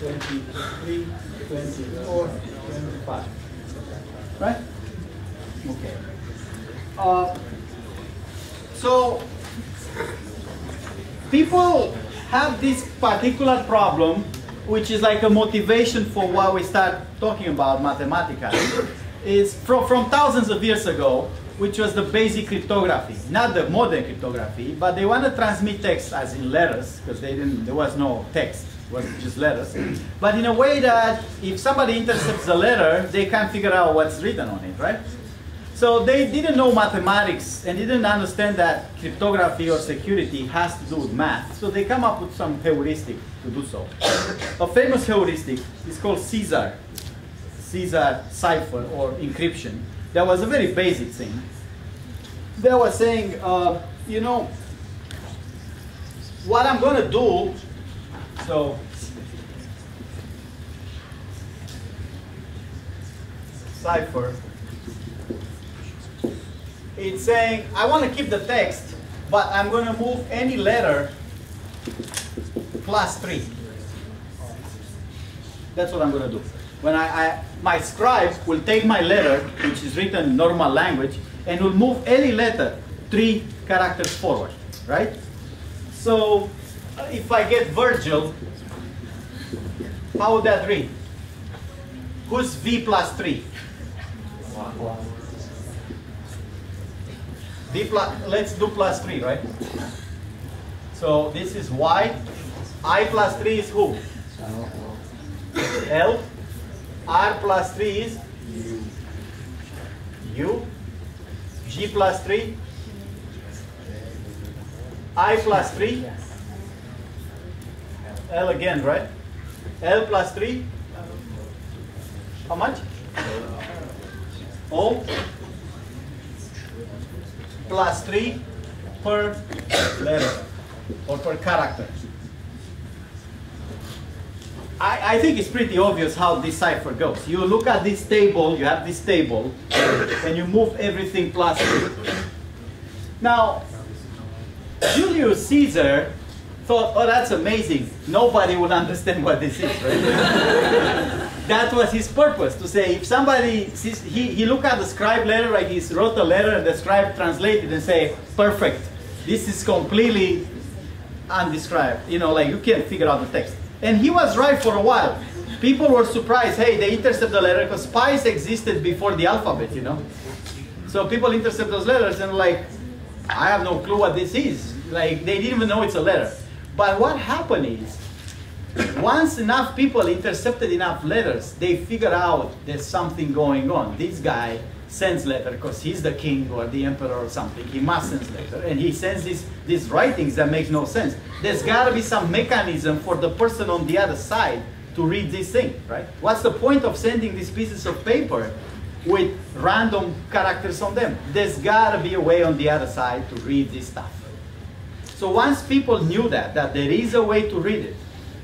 23, 24, 25. Right? Okay. Uh, so, people have this particular problem, which is like a motivation for why we start talking about mathematically, is from, from thousands of years ago, which was the basic cryptography, not the modern cryptography, but they want to transmit text as in letters, because they didn't, there was no text, it was just letters, but in a way that if somebody intercepts a letter, they can't figure out what's written on it, right? So they didn't know mathematics and didn't understand that cryptography or security has to do with math. So they come up with some heuristic to do so. A famous heuristic is called Caesar, Caesar cipher or encryption. That was a very basic thing. They were saying, uh, you know, what I'm going to do, so cipher it's saying I want to keep the text, but I'm going to move any letter plus three. That's what I'm going to do. When I, I, my scribe will take my letter, which is written in normal language, and will move any letter three characters forward, right? So uh, if I get Virgil, how would that read? Who's V plus three? V plus, let's do plus 3, right? So this is y. I plus 3 is who? L. R plus 3 is U. G plus 3. I plus 3. L again, right? L plus 3. How much? O plus 3 per letter or per character. I, I think it's pretty obvious how this cipher goes. You look at this table, you have this table, and you move everything plus 3. Now, Julius Caesar thought, oh, that's amazing. Nobody will understand what this is, right? that was his purpose, to say, if somebody, sees, he, he looked at the scribe letter, like he wrote a letter and the scribe translated and say, perfect, this is completely undescribed. You know, like you can't figure out the text. And he was right for a while. People were surprised, hey, they intercept the letter because spies existed before the alphabet, you know? So people intercept those letters and like, I have no clue what this is. Like, they didn't even know it's a letter. But what happened is, once enough people intercepted enough letters, they figured out there's something going on. This guy sends letter because he's the king or the emperor or something. He must send letter. And he sends these, these writings that make no sense. There's got to be some mechanism for the person on the other side to read this thing, right? What's the point of sending these pieces of paper with random characters on them? There's got to be a way on the other side to read this stuff. So once people knew that, that there is a way to read it,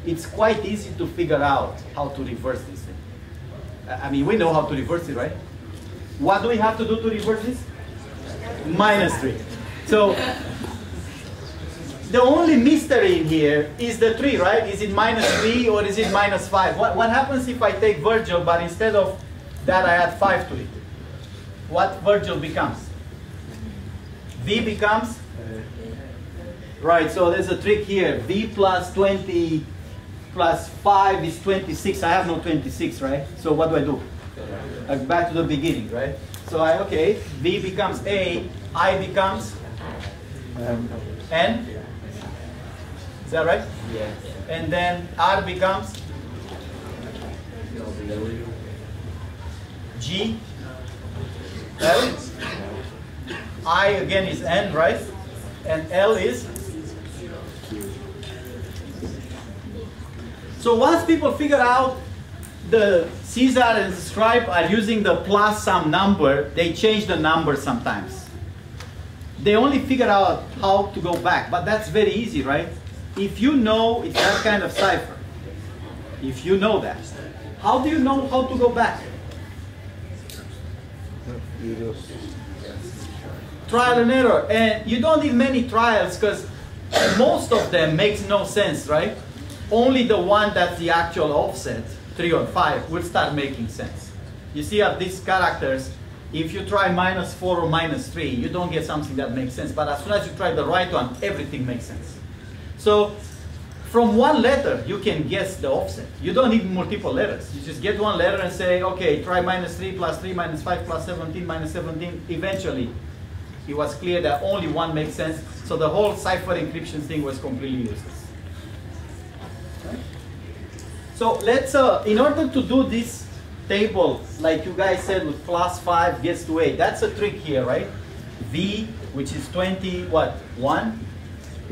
it's quite easy to figure out how to reverse this thing. I mean, we know how to reverse it, right? What do we have to do to reverse this? Minus 3. So the only mystery in here is the 3, right? Is it minus 3 or is it minus 5? What, what happens if I take Virgil, but instead of that I add 5 to it? What Virgil becomes? V becomes? Right, so there's a trick here. V plus 20 plus 5 is 26. I have no 26, right? So what do I do? Back to the beginning, right? So I, okay, V becomes A, I becomes um, N. Is that right? Yeah. And then R becomes G. L. I again is N, right? And L is So once people figure out the Caesar and the scribe are using the plus some number, they change the number sometimes. They only figure out how to go back, but that's very easy, right? If you know it's that kind of cipher, if you know that, how do you know how to go back? Trial and error. And you don't need many trials because most of them makes no sense, right? Only the one that's the actual offset, 3 or 5, will start making sense. You see at these characters, if you try minus 4 or minus 3, you don't get something that makes sense. But as soon as you try the right one, everything makes sense. So from one letter, you can guess the offset. You don't need multiple letters. You just get one letter and say, okay, try minus 3 plus 3 minus 5 plus 17 minus 17. Eventually, it was clear that only one makes sense. So the whole cipher encryption thing was completely useless. So let's, uh, in order to do this table, like you guys said, with plus 5 gets to 8, that's a trick here, right? V, which is 20, what, 1,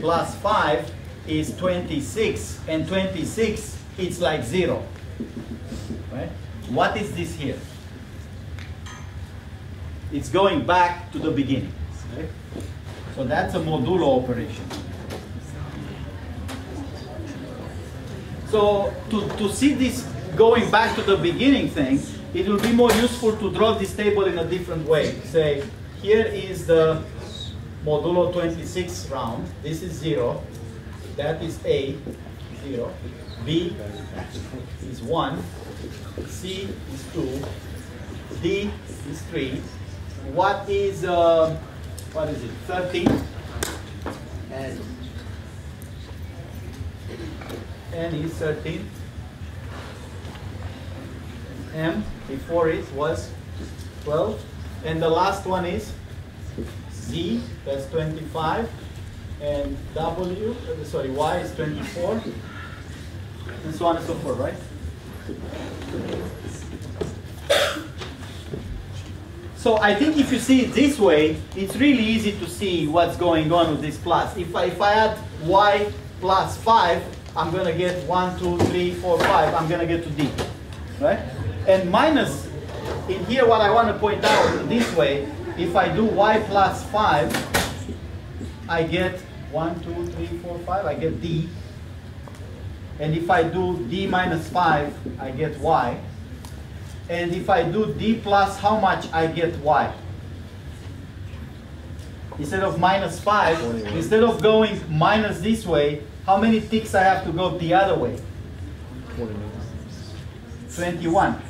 plus 5 is 26, and 26, it's like 0, right? What is this here? It's going back to the beginning? So that's a modulo operation. So to, to see this going back to the beginning thing, it will be more useful to draw this table in a different way. Say, here is the modulo 26 round. This is 0. That is A, 0. B is 1. C is 2. D is 3. What is, uh, what is it, 13? And N is 13. M before it was 12. And the last one is Z, that's 25. And W, uh, sorry, Y is 24. And so on and so forth, right? So I think if you see it this way, it's really easy to see what's going on with this plus. If I, if I add y plus 5, I'm going to get 1, 2, 3, 4, 5. I'm going to get to d. Right? And minus, in here what I want to point out this way, if I do y plus 5, I get 1, 2, 3, 4, 5. I get d. And if I do d minus 5, I get y. And if I do d plus how much, I get y. Instead of minus 5, instead of going minus this way, how many ticks I have to go the other way? 21.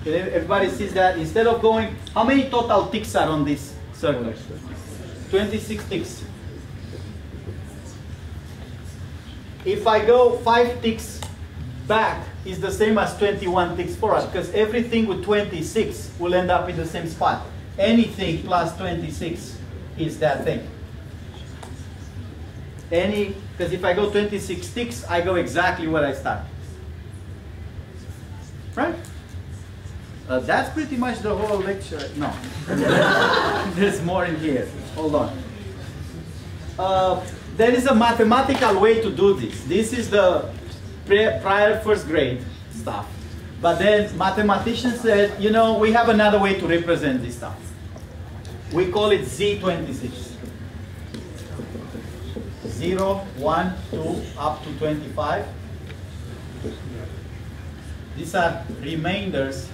Okay, Everybody sees that? Instead of going, how many total ticks are on this circle? 26 ticks. If I go 5 ticks back, is the same as 21 ticks forward, because everything with 26 will end up in the same spot. Anything plus 26 is that thing. Any, because if I go 26 ticks, I go exactly where I start. Right? Uh, that's pretty much the whole lecture. No. There's more in here. Hold on. Uh, there is a mathematical way to do this. This is the prior first grade stuff. But then mathematicians said, you know, we have another way to represent this stuff. We call it Z26. 0, 1, 2, up to 25. These are remainders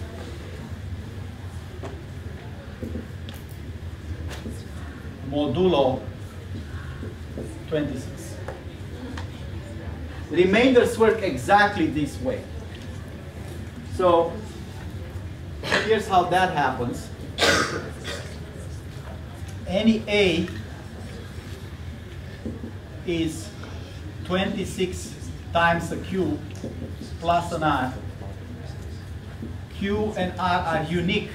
modulo 26. Remainders work exactly this way. So here's how that happens. Any A is 26 times a Q plus an R. Q and R are unique.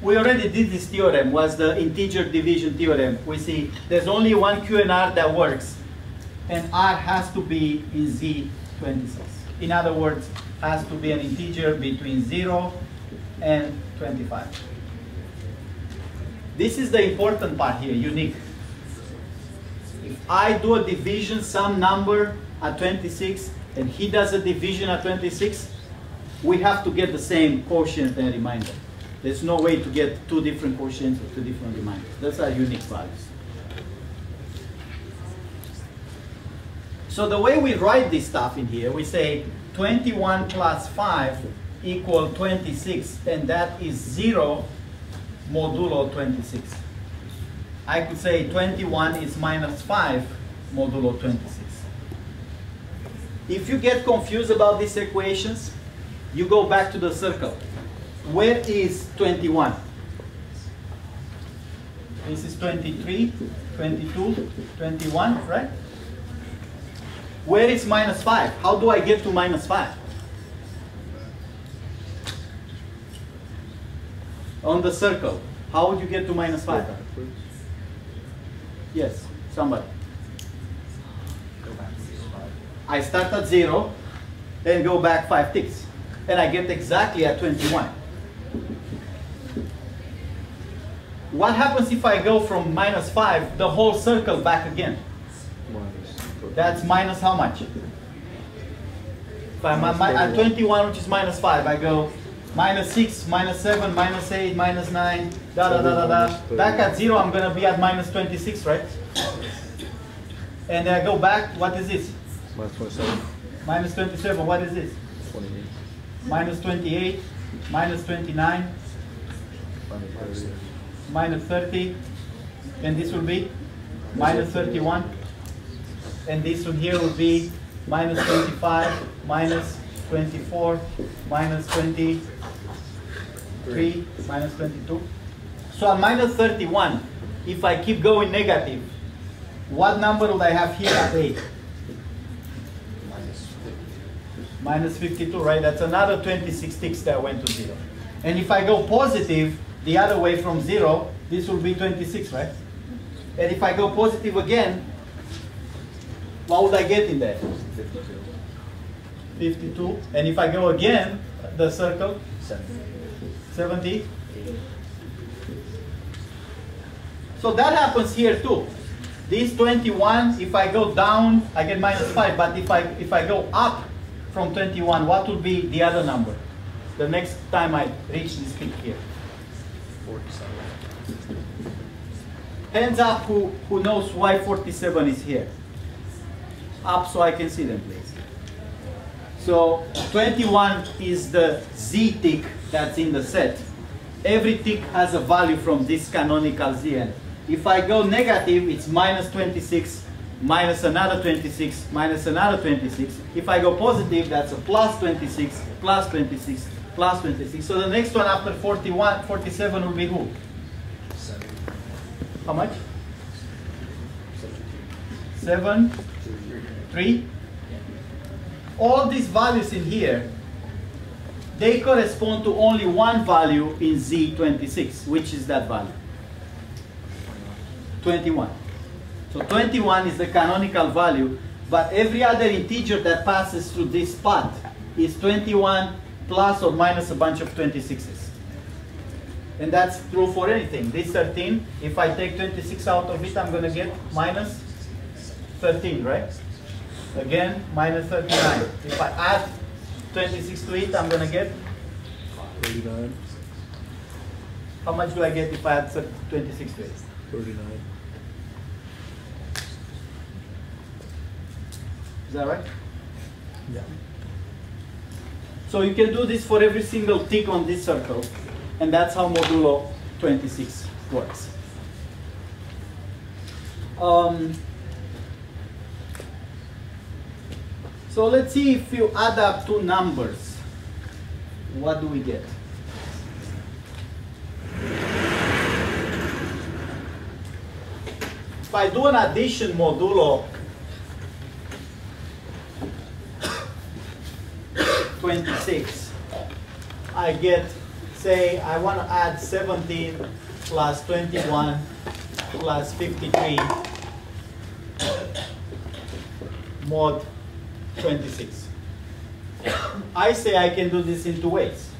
We already did this theorem, was the integer division theorem. We see there's only one Q and R that works, and R has to be in Z26. In other words, has to be an integer between 0 and 25. This is the important part here, unique. I do a division, some number at 26, and he does a division at 26, we have to get the same quotient and remainder. There's no way to get two different quotients or two different reminders. Those are unique values. So the way we write this stuff in here, we say 21 plus 5 equal 26, and that is 0 modulo 26. I could say 21 is minus 5 modulo 26. If you get confused about these equations, you go back to the circle. Where is 21? This is 23, 22, 21, right? Where is minus 5? How do I get to minus 5? On the circle. How would you get to minus 5? Yes, somebody. I start at 0, then go back 5 ticks. And I get exactly at 21. What happens if I go from minus 5, the whole circle back again? That's minus how much? If I'm at, at 21, which is minus 5, I go minus 6, minus 7, minus 8, minus 9, da da da da da. Back at 0, I'm going to be at minus 26, right? And then I go back, what is this? Minus 27, Minus 27, what is this? 28, Minus 28, minus 29, minus 30, minus 30, and this will be minus 31, and this one here will be minus 25, minus 24, minus 23, minus 22. So at minus 31, if I keep going negative, what number would I have here at 8? Minus 52, right? That's another 26 ticks that went to 0. And if I go positive, the other way from 0, this will be 26, right? And if I go positive again, what would I get in there? 52. And if I go again, the circle, Seventy. 70? So that happens here too. These 21, if I go down, I get minus 5. But if I, if I go up from 21, what would be the other number? The next time I reach this peak here. Forty-seven. Hands up who, who knows why 47 is here. Up so I can see them, please. So 21 is the z tick that's in the set. Every tick has a value from this canonical zn. If I go negative, it's minus 26, minus another 26, minus another 26. If I go positive, that's a plus 26, plus 26, plus 26. So the next one after 41, 47 will be who? Seven, How much? seven, three. All these values in here, they correspond to only one value in Z26, which is that value. 21. So 21 is the canonical value, but every other integer that passes through this path is 21 plus or minus a bunch of 26s. And that's true for anything. This 13, if I take 26 out of it, I'm going to get minus 13, right? Again, minus 39. If I add 26 to it, I'm going to get, Thirty-nine. how much do I get if I add 26 to it? Thirty-nine. Is that right? Yeah. So you can do this for every single tick on this circle, and that's how modulo 26 works. Um, so let's see if you add up two numbers, what do we get? If I do an addition modulo 26, I get, say, I want to add 17 plus 21 plus 53 mod 26. I say I can do this in two ways.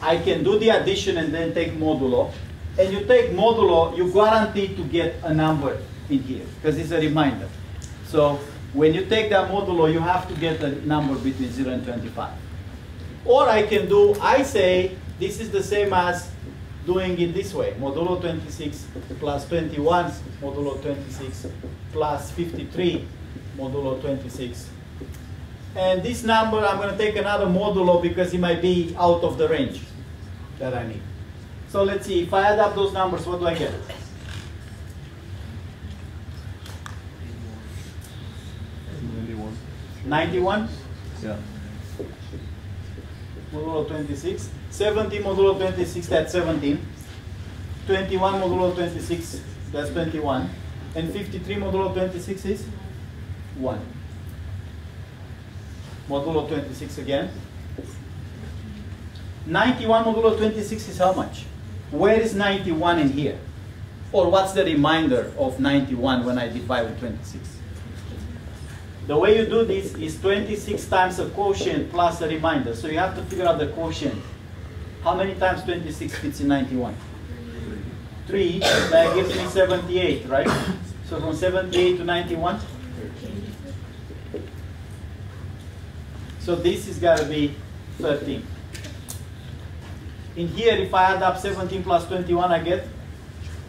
I can do the addition and then take modulo. And you take modulo, you guarantee to get a number in here, because it's a reminder. So when you take that modulo, you have to get a number between 0 and 25. Or I can do, I say, this is the same as doing it this way. Modulo 26 plus 21, modulo 26 plus 53, modulo 26. And this number, I'm going to take another modulo because it might be out of the range that I need. So let's see, if I add up those numbers, what do I get? Ninety-one. 91 Yeah. modulo 26. 70 modulo 26, that's 17. 21 modulo 26, that's 21. And 53 modulo 26 is 1. Modulo 26 again. 91 modulo 26 is how much? Where is 91 in here? Or what's the remainder of 91 when I divide with 26? The way you do this is 26 times a quotient plus a remainder. So you have to figure out the quotient. How many times 26 fits in 91? 3. That gives me 78, right? So from 78 to 91? So this is got to be 13. In here, if I add up 17 plus 21, I get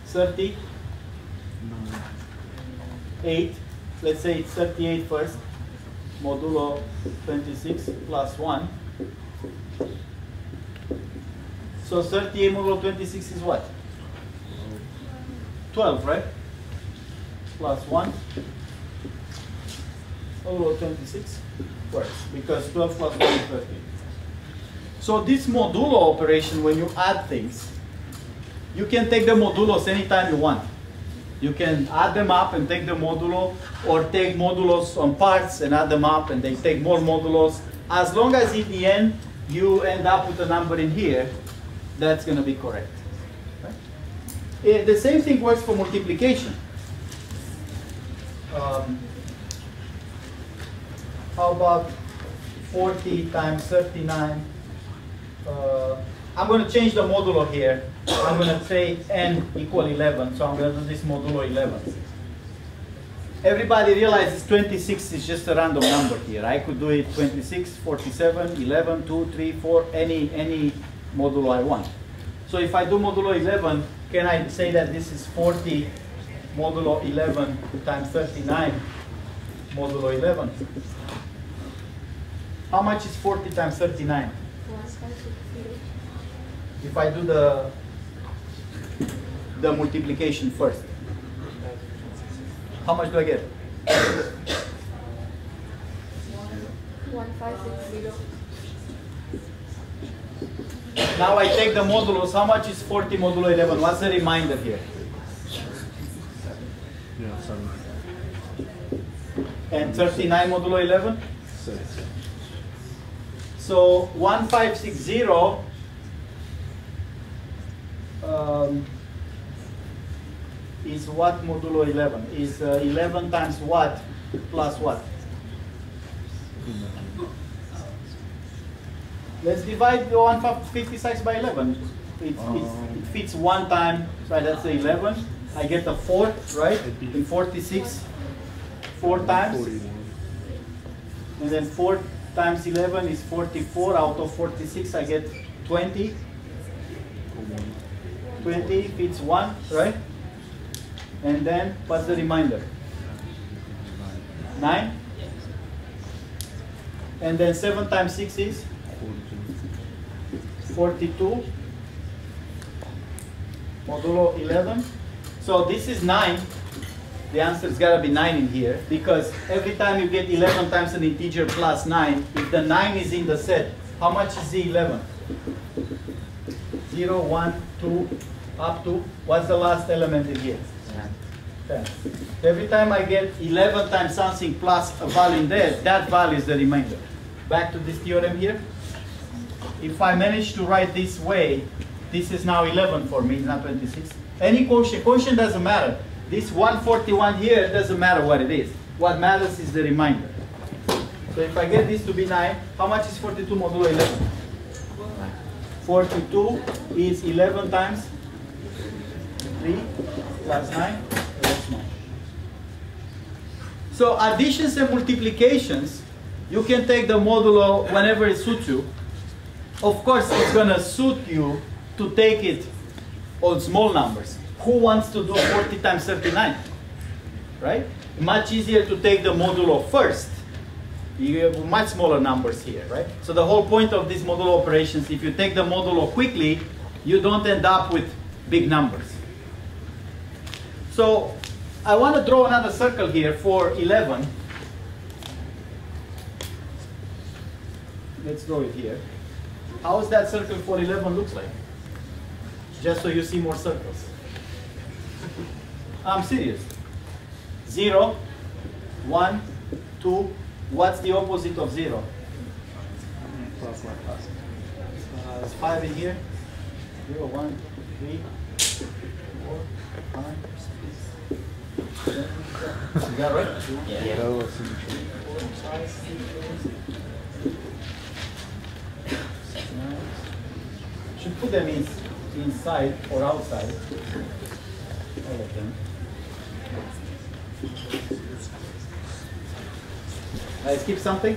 30. 8. Let's say it's 38 first. Modulo 26 plus 1. So 38 modulo 26 is what? 12, right? Plus 1. Modulo 26 works because 12 plus 1 is 13. So this modulo operation, when you add things, you can take the modulos anytime you want. You can add them up and take the modulo, or take modulos on parts and add them up and they take more modulos. As long as in the end you end up with a number in here, that's going to be correct. Right? Eh, the same thing works for multiplication. Um, how about 40 times 39 uh, I'm going to change the modulo here. I'm going to say n equal 11, so I'm going to do this modulo 11. Everybody realizes 26 is just a random number here. I could do it 26, 47, 11, 2, 3, 4, any, any modulo I want. So if I do modulo 11, can I say that this is 40 modulo 11 times 39 modulo 11? How much is 40 times 39? If I do the, the multiplication first. How much do I get? One five six zero. Now I take the modulus. How much is 40 modulo 11? What's the reminder here? Yeah, seven. And 39 modulo 11? Six. So 1560 um, is what modulo 11? Is uh, 11 times what plus what? Let's divide the 156 by 11. It, it fits one time, right? That's the 11. I get a 4, right? In 46, 4 times. And then 4 times 11 is 44. Out of 46, I get 20. 20 fits 1, right? And then what's the remainder? 9? And then 7 times 6 is Forty-two. 42. Modulo 11. So this is 9. The answer's got to be 9 in here because every time you get 11 times an integer plus 9, if the 9 is in the set, how much is the 11? 0, 1, 2, up to, what's the last element in here? 10. Every time I get 11 times something plus a value in there, that value is the remainder. Back to this theorem here. If I manage to write this way, this is now 11 for me, it's not 26. Any quotient, quotient doesn't matter. This 141 here doesn't matter what it is. What matters is the reminder. So if I get this to be 9, how much is 42 modulo 11? 42 is 11 times 3 plus 9, that's 9. So additions and multiplications, you can take the modulo whenever it suits you. Of course, it's going to suit you to take it on small numbers. Who wants to do 40 times 39? Right? Much easier to take the modulo first. You have much smaller numbers here, right? So the whole point of these modulo operations, if you take the modulo quickly, you don't end up with big numbers. So I want to draw another circle here for 11. Let's draw it here. How is that circle for 11 looks like? Just so you see more circles. I'm serious. Zero, one, two. What's the opposite of zero? Plus one plus. Uh, there's five in here. Zero, one, three, four, five, six, seven, eight. You got it right? Yeah. That was in- Four, five, six, seven, nine. Should put them in, inside or outside. All of them. I skip something?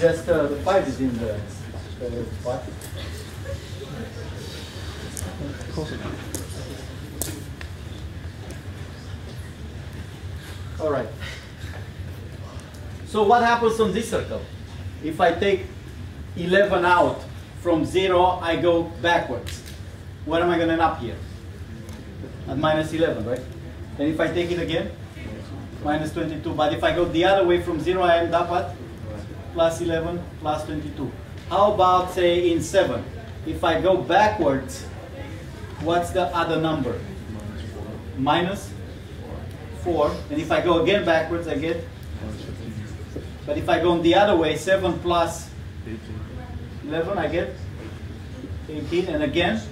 Just uh, the five is in the, the. Close enough. All right. So what happens on this circle? If I take 11 out from 0, I go backwards. What am I going to end up here? At minus 11, right? Then if I take it again, minus 22. But if I go the other way from 0, I end up at plus 11, plus 22. How about, say, in 7? If I go backwards, what's the other number? Minus 4. And if I go again backwards, I get but if I go the other way, 7 plus 11, I get 18. And again,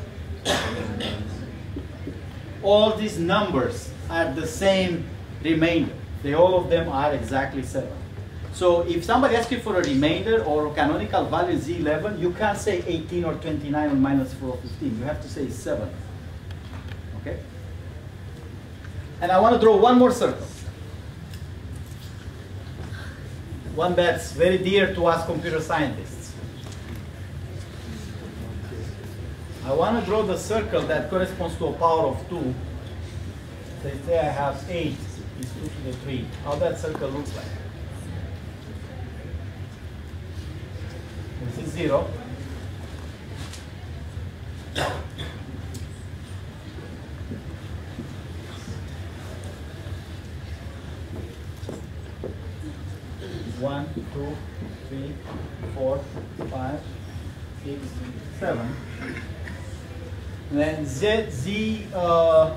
all these numbers are the same remainder. They all of them are exactly 7. So if somebody asks you for a remainder or a canonical value z11, you can't say 18 or 29 or minus 4 or 15. You have to say 7. Okay? And I want to draw one more circle. One that's very dear to us computer scientists. I want to draw the circle that corresponds to a power of 2. So say I have 8 is 2 to the 3. How that circle looks like. This is 0. One, two, three, four, five, six, seven. And then Z, Z uh,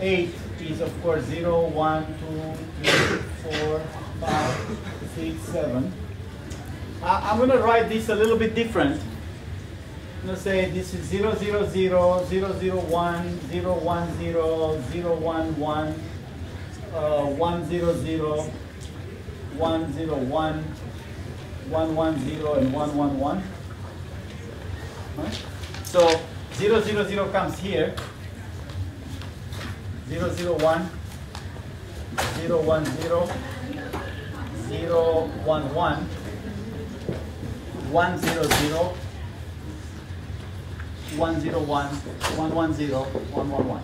8 is of course 0, 1, 2, 3, 4, 5, 6, 7. I, I'm going to write this a little bit different. I'm going to say this is 0, 0, 0, 0, 0, 1, 0, 1, 0, 0, 1, 1, uh, 1, 0, 0, 1, 0, 1, 1, 1, 0, and 1, 1, 1. Right? So 0, 0, 0 comes here. 0, 0, 1, 0, 1, 0, 0, 1, 1, 1, 0, 0, 1, 0, 1, 1, 1, 0, 1, 1, 1.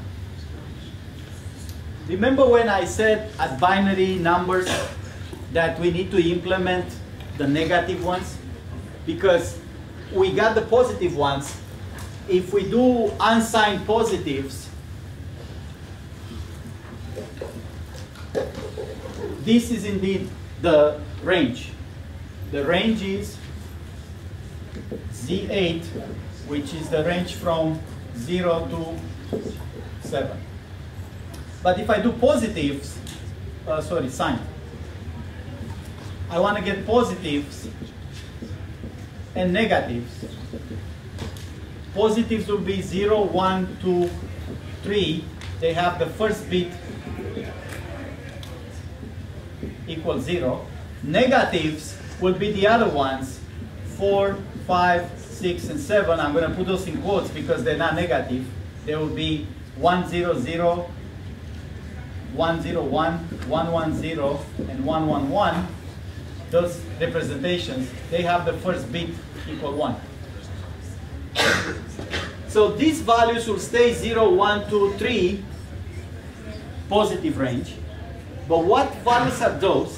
Remember when I said at binary numbers that we need to implement the negative ones? Because we got the positive ones. If we do unsigned positives, this is indeed the range. The range is Z8, which is the range from 0 to 7. But if I do positives, uh, sorry, sign. I want to get positives and negatives. Positives will be 0, 1, 2, 3. They have the first bit equals 0. Negatives will be the other ones, 4, 5, 6, and 7. I'm going to put those in quotes because they're not negative. They will be 1, 0, 0, 1, 0, 1, 1, 1, 0, and 1, 1, 1. Those representations, they have the first bit equal 1. So these values will stay 0, 1, 2, 3, positive range. But what values are those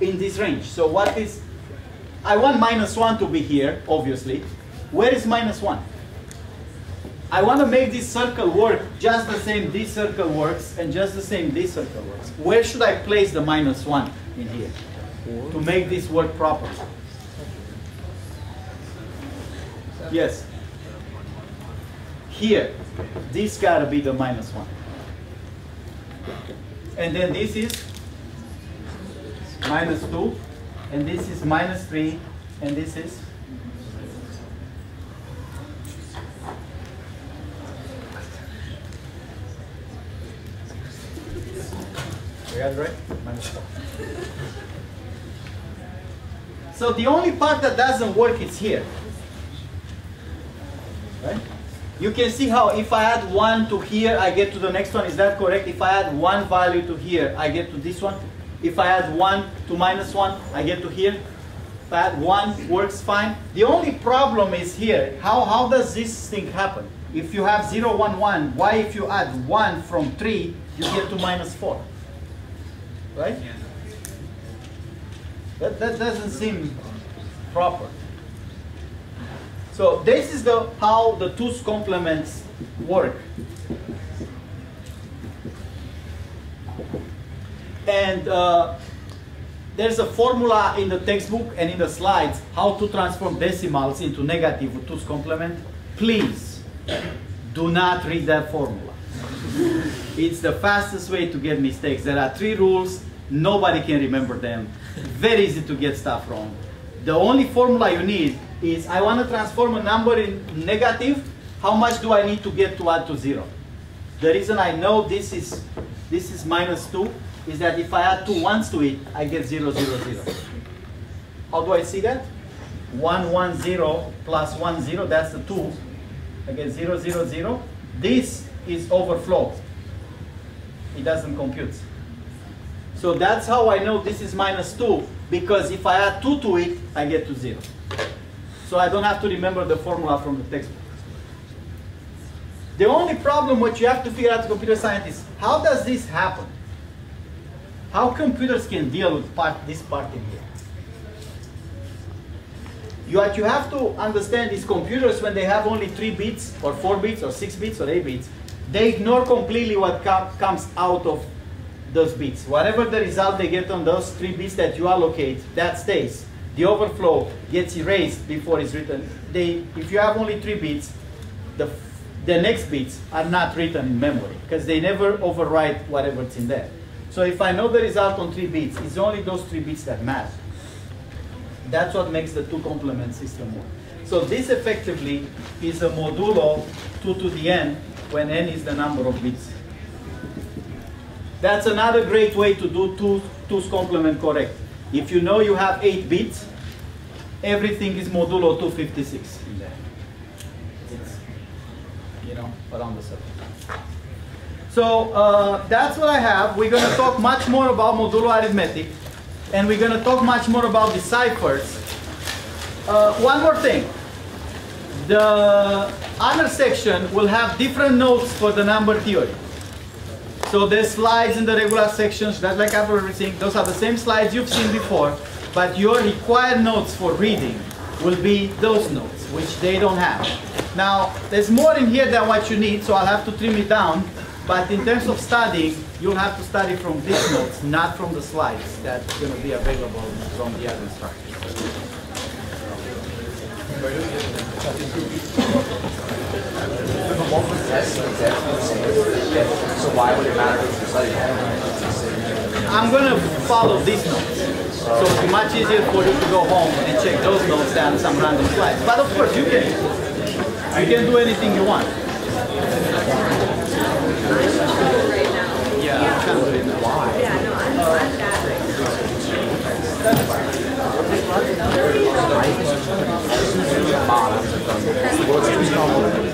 in this range? So what is, I want minus 1 to be here, obviously. Where is minus 1? I want to make this circle work just the same this circle works and just the same this circle works. Where should I place the minus 1 in here to make this work properly? Yes. Here, this gotta be the minus 1. And then this is minus 2, and this is minus 3, and this is We got it right? Minus 4. So the only part that doesn't work is here. Right? You can see how if I add 1 to here, I get to the next one. Is that correct? If I add 1 value to here, I get to this one. If I add 1 to minus 1, I get to here. If I add 1, works fine. The only problem is here. How, how does this thing happen? If you have 0, 1, 1, why if you add 1 from 3, you get to minus 4? Right? That, that doesn't seem proper. So this is the how the two's complements work. And uh, there's a formula in the textbook and in the slides how to transform decimals into negative two's complement. Please do not read that formula. It's the fastest way to get mistakes. There are three rules. Nobody can remember them. Very easy to get stuff wrong. The only formula you need is I want to transform a number in negative. How much do I need to get to add to zero? The reason I know this is this is minus 2 is that if I add two ones to it, I get 0, 0, 0. How do I see that? 1, 1, 0 plus 1, 0, that's the 2. I get 0, 0, 0. This is overflow. It doesn't compute. So that's how I know this is minus 2, because if I add 2 to it, I get to 0. So I don't have to remember the formula from the textbook. The only problem what you have to figure out as computer scientist, is how does this happen? How computers can deal with part, this part in here? You, what you have to understand is computers, when they have only 3 bits, or 4 bits, or 6 bits, or 8 bits, they ignore completely what com comes out of those bits. Whatever the result they get on those 3 bits that you allocate, that stays. The overflow gets erased before it's written. They, if you have only 3 bits, the, the next bits are not written in memory, because they never overwrite whatever's in there. So if I know the result on 3 bits, it's only those 3 bits that matter. That's what makes the two complement system work. So this effectively is a modulo 2 to the n when n is the number of bits. That's another great way to do two, two's complement correct. If you know you have 8 bits, everything is modulo 256 in there. It's, you know, around the circle. So uh, that's what I have. We're going to talk much more about modulo arithmetic, and we're going to talk much more about the ciphers. Uh, one more thing. The honor section will have different notes for the number theory. So there's slides in the regular sections, just like everything. Those are the same slides you've seen before, but your required notes for reading will be those notes, which they don't have. Now, there's more in here than what you need, so I'll have to trim it down. But in terms of studying, you'll have to study from these notes, not from the slides that's going to be available from the other instructors. So why would it matter if it's like? I'm going to follow these notes. So it's much easier for you to go home and check those notes than some random slides. But of course, you can, you can do anything you want. Yeah, I'm kind of doing that. Why? When? No,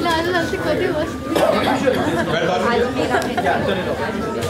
Gracias, it off.